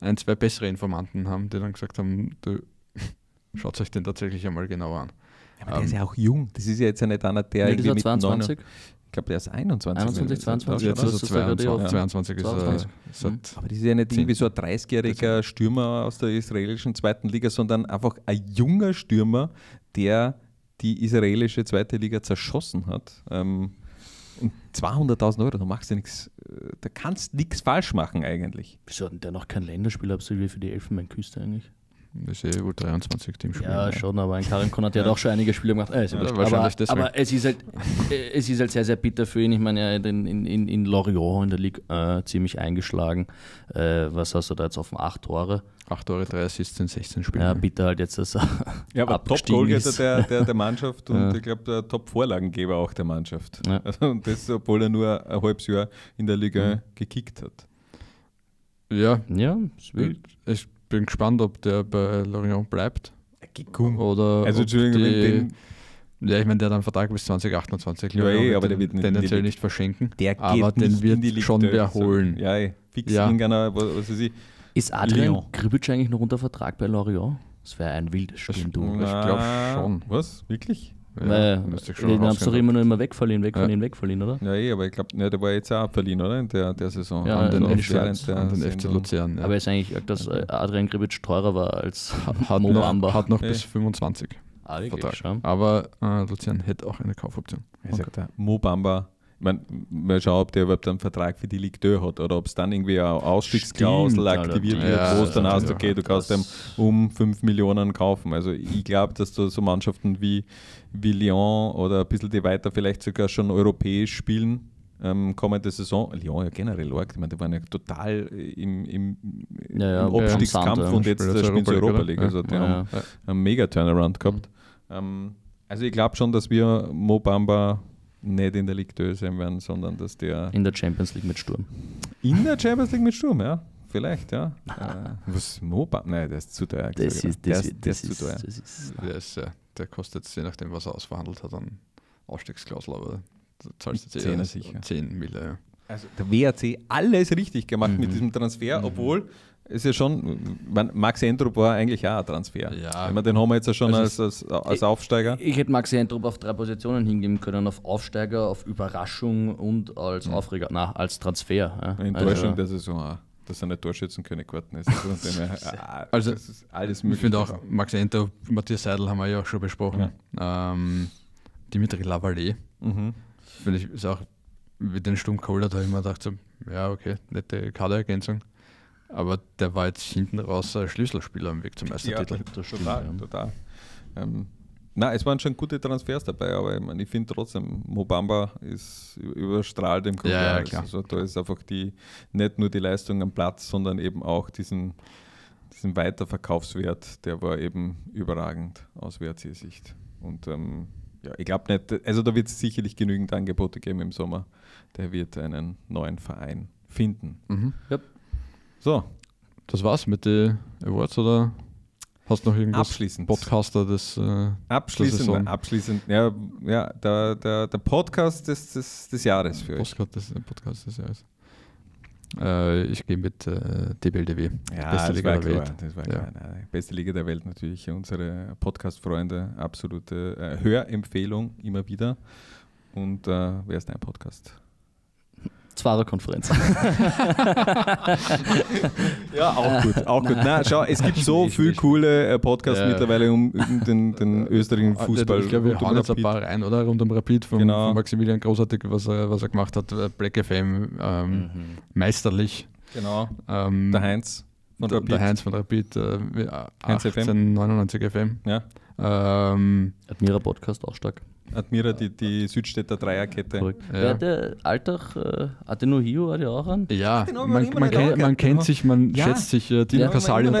ein, zwei bessere Informanten haben, die dann gesagt haben, du, schaut euch den tatsächlich einmal genauer an. Ja, aber der ist ja auch jung. Das ist ja jetzt ja nicht einer, der Ja, dieser mit 22. Ich glaube, der ist 21. 21, 22, Jetzt oder? ist er Das ist sogar die 22, auch. 22 ist er 22. seit Aber das ist ja nicht Zehn. irgendwie so ein 30-jähriger Stürmer aus der israelischen zweiten Liga, sondern einfach ein junger Stürmer, der die israelische zweite Liga zerschossen hat. Ähm, und 200.000 Euro, da machst du nichts, äh, da kannst nichts falsch machen eigentlich. Wieso hat denn der noch kein Länderspiel absolviert für die Elfenbeinküste eigentlich? Ist eh wohl 23 Teamspiel. Ja, schon, aber ein Karim Konat hat auch schon einige Spiele gemacht. Äh, ist ja Ja, wahrscheinlich aber, aber es ist halt äh, es ist halt sehr, sehr bitter für ihn. Ich meine, er hat in, in, in, Lorient in der Ligue äh, ziemlich eingeschlagen. Äh, was hast du da jetzt offen? Acht Tore. 8 Tore, 3 Assists in 16 Spielen. Ja, bitter halt jetzt, dass er Ja, aber Top-Goalgetter ist. der, der, der Mannschaft und Ja. ich glaube der Top-Vorlagengeber auch der Mannschaft. Ja. Also, und das, obwohl er nur ein halbes Jahr in der Liga gekickt hat. ja Ja, ist wild. ich bin gespannt, ob der bei Lorient bleibt. Oder Also, Entschuldigung, die, den, Ja, ich meine, der hat einen Vertrag bis 2028. Ja, Lorient eh, aber der den wird nicht tendenziell nicht verschenken. der geht aber den nicht wird in die Liga. schon wer So, holen. Ja, eh, fix Ja. irgendeiner, was, was weiß ich. Ist Adrian Lyon. Gribic eigentlich noch unter Vertrag bei Lorient? Das wäre ein wildes Spiel, du. ich glaub Na, schon. Was? Wirklich? Ja, Weil, müsste ich schon den haben sie doch immer nur immer wegverliehen, wegverliehen, Ja. wegverliehen, oder? Ja, eh, aber ich glaube, ne, der war jetzt auch verliehen, oder? In der, der Saison. Ja, an den, in FC, an den FC. Luzern. Ja. Aber ist eigentlich, dass äh, Adrian Gribic teurer war als hat, Mo noch, Bamba. hat noch Hey. bis 25 Ah, Vertrag. Aber äh, Luzern hätte auch eine Kaufoption. Ich sag da, Mo Meine, mal schauen, ob der überhaupt einen Vertrag für die Ligue 2 hat oder ob es dann irgendwie eine Ausstiegsklausel Stimmt, aktiviert wird, Ja, wo es dann heißt, okay, du kannst dem um 5 Millionen kaufen. Also ich glaube, dass da so Mannschaften wie, wie Lyon oder ein bisschen die weiter vielleicht sogar schon europäisch spielen, ähm, kommende Saison. Lyon ja generell arg. Ich meine, die waren ja total im, im, Ja, ja, im Abstiegskampf ja. und jetzt spielen sie Europa League? Also die haben ja. einen mega Turnaround gehabt. Ähm, also ich glaube schon, dass wir Mo Bamba nicht in der Ligue 2 sehen werden, sondern dass der In der Champions League mit Sturm. in der Champions League mit Sturm, ja. Vielleicht, ja. Äh, was Mo Bamba? Nein, der ist zu teuer. Das ist, der das, ist, der das, ist zu teuer. ist, das ist, Der, ist, ja, der kostet, je nachdem, was er ausverhandelt hat, an Ausstiegsklausel, aber du zahlst jetzt eher sicher. 10 Mille. Ja. Also der WRC alles richtig gemacht Mhm. mit diesem Transfer, obwohl es ja schon, Max Entrup war eigentlich auch ein Transfer. Ja. Ich meine, den haben wir jetzt ja schon Also als, als, als Aufsteiger. Ich hätte Maxi Entrup auf drei Positionen hingeben können: auf Aufsteiger, auf Überraschung und als Aufreger, na, als Transfer. Ja. Enttäuschung Also, der Saison auch, dass er nicht Torschützenkönig geworden ist. Also, dem her, ah, Also, das ist alles Ich möglich. finde auch, Max Enter, Matthias Seidel haben wir ja auch schon besprochen. Ähm, Dimitri Lavallee, Mhm. finde ich, ist auch, wie den Sturm geholt hat, habe ich mir gedacht, so, ja, okay, nette Kaderergänzung. Aber der war jetzt hinten raus ein Schlüsselspieler am Weg zum Ja, Meistertitel. stimmt, total, ja. total. Ähm, na, es waren schon gute Transfers dabei, aber ich, mein, ich finde trotzdem, Mobamba ist überstrahlt im Grunde. Ja, ja, klar. Also da ist einfach die, nicht nur die Leistung am Platz, sondern eben auch diesen, diesen Weiterverkaufswert, der war eben überragend aus WRC-Sicht. Und ähm, Ja, ich glaube nicht. Also da wird es sicherlich genügend Angebote geben im Sommer. Der wird einen neuen Verein finden. Mhm. So, Das war's mit den Awards oder hast du noch irgendwas? abschließend. Podcaster des. Äh. Abschließend, abschließend, ja, ja der, der, der Podcast des, des, des Jahres für euch. Podcast des, Podcast des Jahres. Äh, ich gehe mit äh, DBLDW. Ja, Beste Liga der klar. Welt. Das war klar. Beste Liga der Welt natürlich. Unsere Podcast-Freunde, absolute äh, Hörempfehlung immer wieder. Und äh, wer ist dein Podcast? Zwarer-Konferenz. Ja, auch gut. Auch gut. Na, schau, es gibt so viele coole äh, Podcasts Ja. mittlerweile um, den, den österreichischen Fußball. Ich glaube, wir hauen jetzt ein paar rein, oder? Rund um Rapid von, Genau. von Maximilian großartig, was er, was er gemacht hat. Äh, Black FM, ähm, Mhm. meisterlich. Genau. Ähm, Der Heinz von der, Rapid. der Heinz von Rapid, äh, wir- Heinz FM. 1899 FM. Ja. Ähm, Admira Podcast auch stark. Admira, die, die Südstädter Dreierkette. Ja. Wer der Alltag, äh, Atenuhio hat ja auch an. ja, man, man, nicht kennt, man kennt sich, man Ja. schätzt sich. Äh, Dino Ja, Casali und.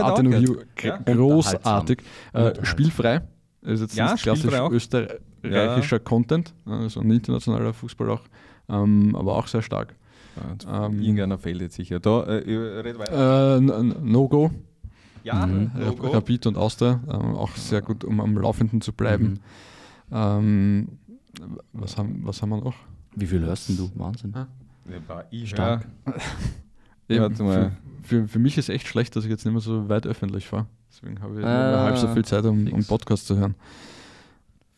Ja. großartig. Äh, spielfrei. Ist jetzt Ja, nicht klassisch österreichischer Content, also ein internationaler Fußball auch, ähm, aber auch sehr stark. Ja, Ähm, Irgendeiner fällt jetzt sicher. Da, äh, red weiter. Äh, No-Go, ja, Mhm. Logo. Rapid und Austria, ähm, auch sehr gut, um am Laufenden zu bleiben. Mhm. Ähm, was, haben, was haben wir noch? Wie viel hörst denn du? Wahnsinn. Ah. Ja, war ich Stark. Ja, Eben, warte mal. Für, für, für mich ist echt schlecht, dass ich jetzt nicht mehr so weit öffentlich fahre. Deswegen habe ich Ah, halb so viel Zeit, um, um. Podcast zu hören.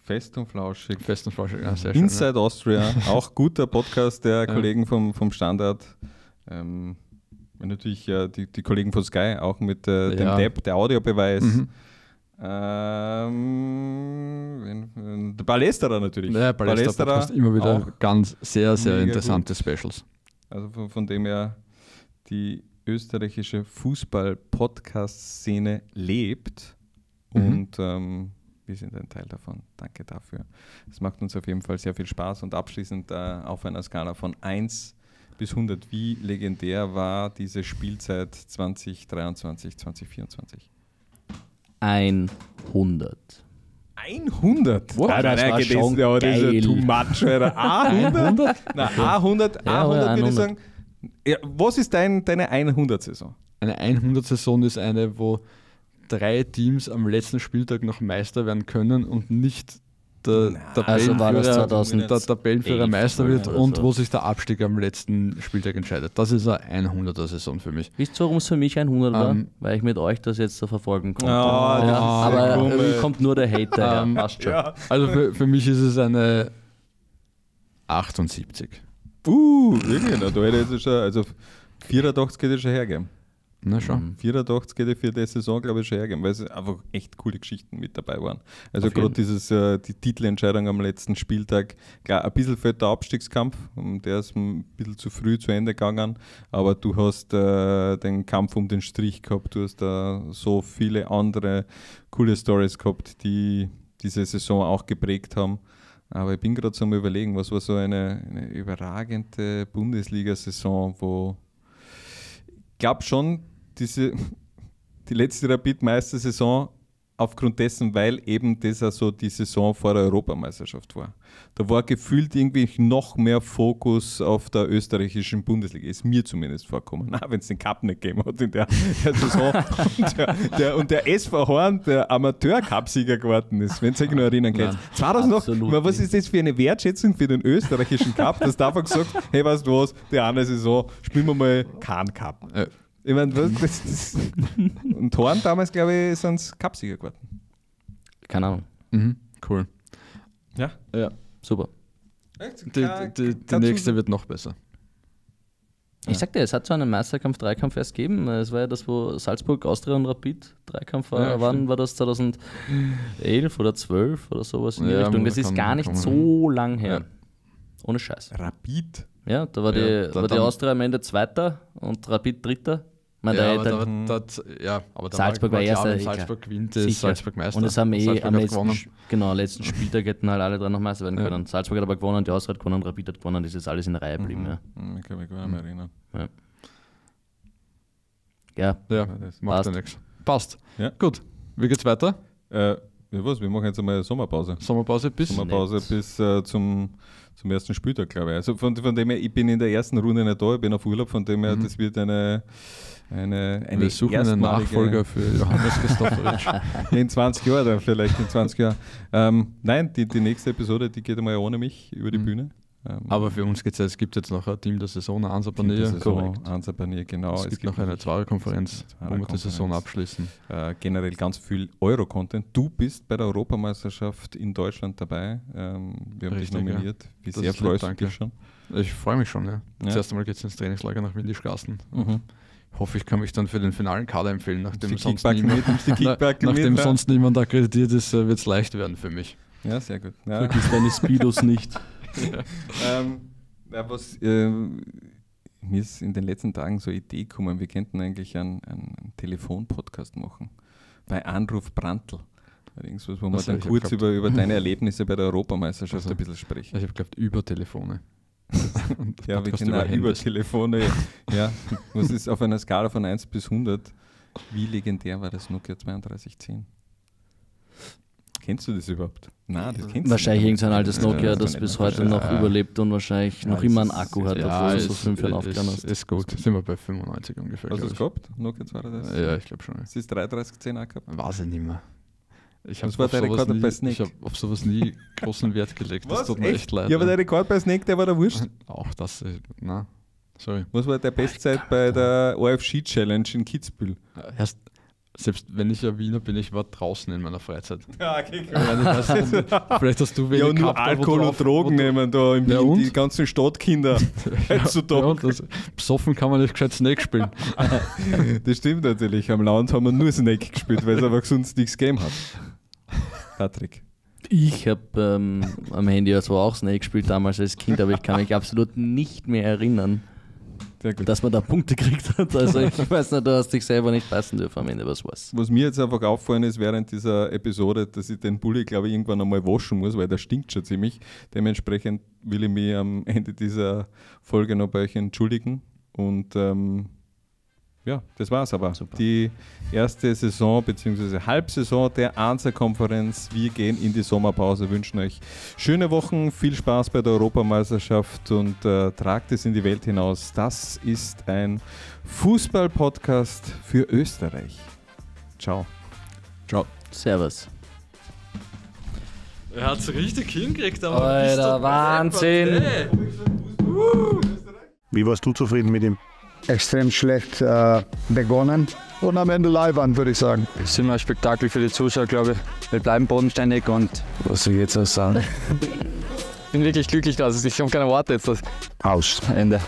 Fest und flauschig. Fest und flauschig, ja, sehr schön. ja. Inside Austria, auch guter Podcast der Ja. Kollegen vom, vom Standard. Ähm, natürlich äh, die, die Kollegen von Sky, auch mit äh, dem Ja. Depp, der Audiobeweis. Mhm. Ähm, der Ballesterer natürlich. Ja, Ballester Podcast immer wieder ganz sehr, sehr interessante Specials. Also von, von dem her die österreichische Fußball-Podcast-Szene lebt Mhm. und ähm, wir sind ein Teil davon. Danke dafür. Es macht uns auf jeden Fall sehr viel Spaß und abschließend äh, auf einer Skala von 1 bis 100, wie legendär war diese Spielzeit 2023, 2024? 100. 100? Wow, nein, das nein, war das, schon ja, das ist too much, Alter. 100? Na, A100, Ja, A100 würde ich 100. sagen. Ja, was ist dein, deine 100-Saison? Eine 100-Saison ist eine, wo drei Teams am letzten Spieltag noch Meister werden können und nicht der Na, Also war das Tabellenführer, 2011 der Tabellenführer Meister wird und so. wo sich der Abstieg am letzten Spieltag entscheidet. Das ist eine 100er-Saison für mich. Wisst ihr, warum es für mich 100 war? Ähm, Weil ich mit euch das jetzt so verfolgen konnte. Das ja, aber irgendwie cool. kommt nur der Hater her. Ähm, Passt schon. Ja. Also für, für mich ist es eine 78. Uh, wirklich? Na, da hätte ich jetzt schon, also 84 hätte ich schon hergeben. Na schon. Mhm. 84 hätte ich für die Saison, glaube ich, schon hergeben, weil es einfach echt coole Geschichten mit dabei waren. Also gerade dieses, äh, die Titelentscheidung am letzten Spieltag, klar, ein bisschen fällt der Abstiegskampf, der ist ein bisschen zu früh zu Ende gegangen, aber du hast äh, den Kampf um den Strich gehabt, du hast da so viele andere coole Stories gehabt, die diese Saison auch geprägt haben. Aber ich bin gerade so am überlegen, was war so eine, eine überragende Bundesliga-Saison, wo ich glaube schon, diese, die letzte Rapid-Meistersaison aufgrund dessen, weil eben das auch so die Saison vor der Europameisterschaft war. Da war gefühlt irgendwie noch mehr Fokus auf der österreichischen Bundesliga. Ist mir zumindest vorkommen. Auch wenn es den Cup nicht gegeben hat in der, der Saison. und, der, der, und der SV Horn, der Amateur-Cup-Sieger geworden ist, wenn ihr euch noch erinnern könnt. Nein. 2000 noch, Absolut aber was ist das für eine Wertschätzung für den österreichischen Cup, dass da einfach gesagt, hey, weißt du was, die eine Saison spielen wir mal keinen Cup. Äh, Ich meine, was, das, das, und Horn damals, glaube ich, sind es Cupsieger geworden. Keine Ahnung. mhm, cool. Ja. Ja. Super. Die, die, die nächste wird noch besser. Ich sag dir, es hat so einen Meisterkampf, Dreikampf erst gegeben. Es war ja das, wo Salzburg, Austria und Rapid Dreikampf war. Ja, Wann stimmt. war das? 2011 oder 12 oder sowas in die Ja, Richtung. Das ist gar nicht kommen. so lang her. Ja. Ohne Scheiß. Rapid. Ja, da war, die, Ja, da- war die Austria am Ende Zweiter und Rapid Dritter. Meine, Ja, der- aber, da, Mhm. das, ja, aber da Salzburg war klar, erster, eh klar. Salzburg gewinnt, ist. Salzburg Meister. Und es haben eh am letzten, genau, letzten Spieltag hätten halt alle drei noch Meister werden Ja. können. Salzburg hat aber gewonnen, die Austria hat gewonnen, Rapid hat gewonnen, das ist alles in der Reihe geblieben. Ja. Hm, Ich kann mich gar nicht mehr erinnern. ja, Ja, das macht ja passt. nichts. Passt. Ja. Gut. Wie geht's weiter? Äh, Ja, was? Wir machen jetzt einmal Sommerpause. Sommerpause bis. Sommerpause bis äh, zum, zum ersten Spieltag, glaube ich. Also von, von dem her, ich bin in der ersten Runde nicht da, ich bin auf Urlaub, von dem her, Mhm. das wird eine, eine, eine Wir suchen einen Nachfolger für Johannes Christopheritsch. In 20 Jahren, dann vielleicht in 20 Jahren. Ähm, nein, die, die nächste Episode, die geht einmal ohne mich über die Mhm. Bühne. Ähm, Aber für uns geht's ja, es gibt jetzt noch ein Team der Saison, eine Ansa die Panier. Saison, Ansa Panier, genau. Es, gibt noch eine Zweierkonferenz, wo wir die Saison abschließen. äh, generell ganz viel Euro-Content. Du bist bei der Europameisterschaft in Deutschland dabei. Ähm, wir haben Richtig, dich nominiert. Wie Das sehr freust du danke. dich schon? Ich freue mich schon, ja. Ja. Das erste Mal geht es ins Trainingslager nach Windischgassen. Mhm. Hoffe, ich kann mich dann für den finalen Kader empfehlen, nachdem sonst niemand, mit, Na, nachdem mit, ja? sonst niemand akkreditiert ist, wird es leicht werden für mich. Ja, sehr gut. Ja. Vergiss deine Speedos nicht. ähm, ja, was, ähm, mir ist in den letzten Tagen so eine Idee gekommen, wir könnten eigentlich einen, einen Telefon-Podcast machen. Bei Anruf Brandl. Irgendwas, wo wir dann kurz über, über deine Erlebnisse bei der Europameisterschaft Also, ein bisschen sprechen. Ich habe geglaubt, über Telefone. Und Ja, wir können auch über. Telefone. ja, was ist auf einer Skala von 1 bis 100? Wie legendär war das Nokia 3210? Kennst du das überhaupt? Nein, das kennst Wahrscheinlich du irgendein altes Ja, Nokia, das das bis heute noch vorstellen. überlebt und wahrscheinlich Ja, noch immer einen ist- Akku hat, Ja, obwohl du so ist, fünf Jahre ist, aufgegangen hast. ist gut. Sind wir bei 95 ungefähr, Hast du es gehabt? Nokia 3210? Ja, ich glaube schon. ja. Du das 3310 auch gehabt? Weiß ich nicht mehr. Ich Was hab war auf der sowas Rekord nie- bei Snake? Ich habe auf sowas nie großen Wert gelegt. Das tut mir echt leid. Ja, aber ja. der Rekord bei Snake, der war der Wurscht. Auch das, äh, na, sorry. Was war der Bestzeit bei der Ski Challenge in Kitzbühel? Erst, selbst wenn ich ja Wiener bin, ich war draußen in meiner Freizeit. Ja, okay, Ja, nicht, vielleicht hast du wenig Ja, nur gehabt, aber Alkohol worauf- und Drogen nehmen da in Ja, Wien, und? die ganzen Stadtkinder. Ja, heutzutage. ja, und das, besoffen kann man nicht gescheit Snake spielen. Das stimmt natürlich. Am Land haben wir nur Snake gespielt, weil es einfach sonst nichts gegeben hat. Patrick. Ich habe ähm, am Handy zwar auch Snake gespielt damals als Kind, aber ich kann mich absolut nicht mehr erinnern, dass man da Punkte gekriegt hat. Also ich weiß nicht, du hast dich selber nicht beißen dürfen am Ende, was war's. Was mir jetzt einfach auffallen ist während dieser Episode, dass ich den Bulli, glaube ich, irgendwann einmal waschen muss, weil der stinkt schon ziemlich. Dementsprechend will ich mich am Ende dieser Folge noch bei euch entschuldigen. Und ähm, ja, das war's aber. Super. Die erste Saison bzw. Halbsaison der Ansa-Konferenz. Wir gehen in die Sommerpause, wünschen euch schöne Wochen, viel Spaß bei der Europameisterschaft und äh, tragt es in die Welt hinaus. Das ist ein Fußball-Podcast für Österreich. Ciao. Ciao. Servus. Er hat es richtig hingekriegt, Alter, Wahnsinn. Wie warst du zufrieden mit ihm? Extrem schlecht äh, begonnen und am Ende Leihwand, würde ich sagen. Es ist immer ein Spektakel für die Zuschauer, glaube ich. Wir bleiben bodenständig und was soll ich jetzt auch sagen? bin wirklich glücklich, dass ich habe keine Worte jetzt. Das Aus. Ende.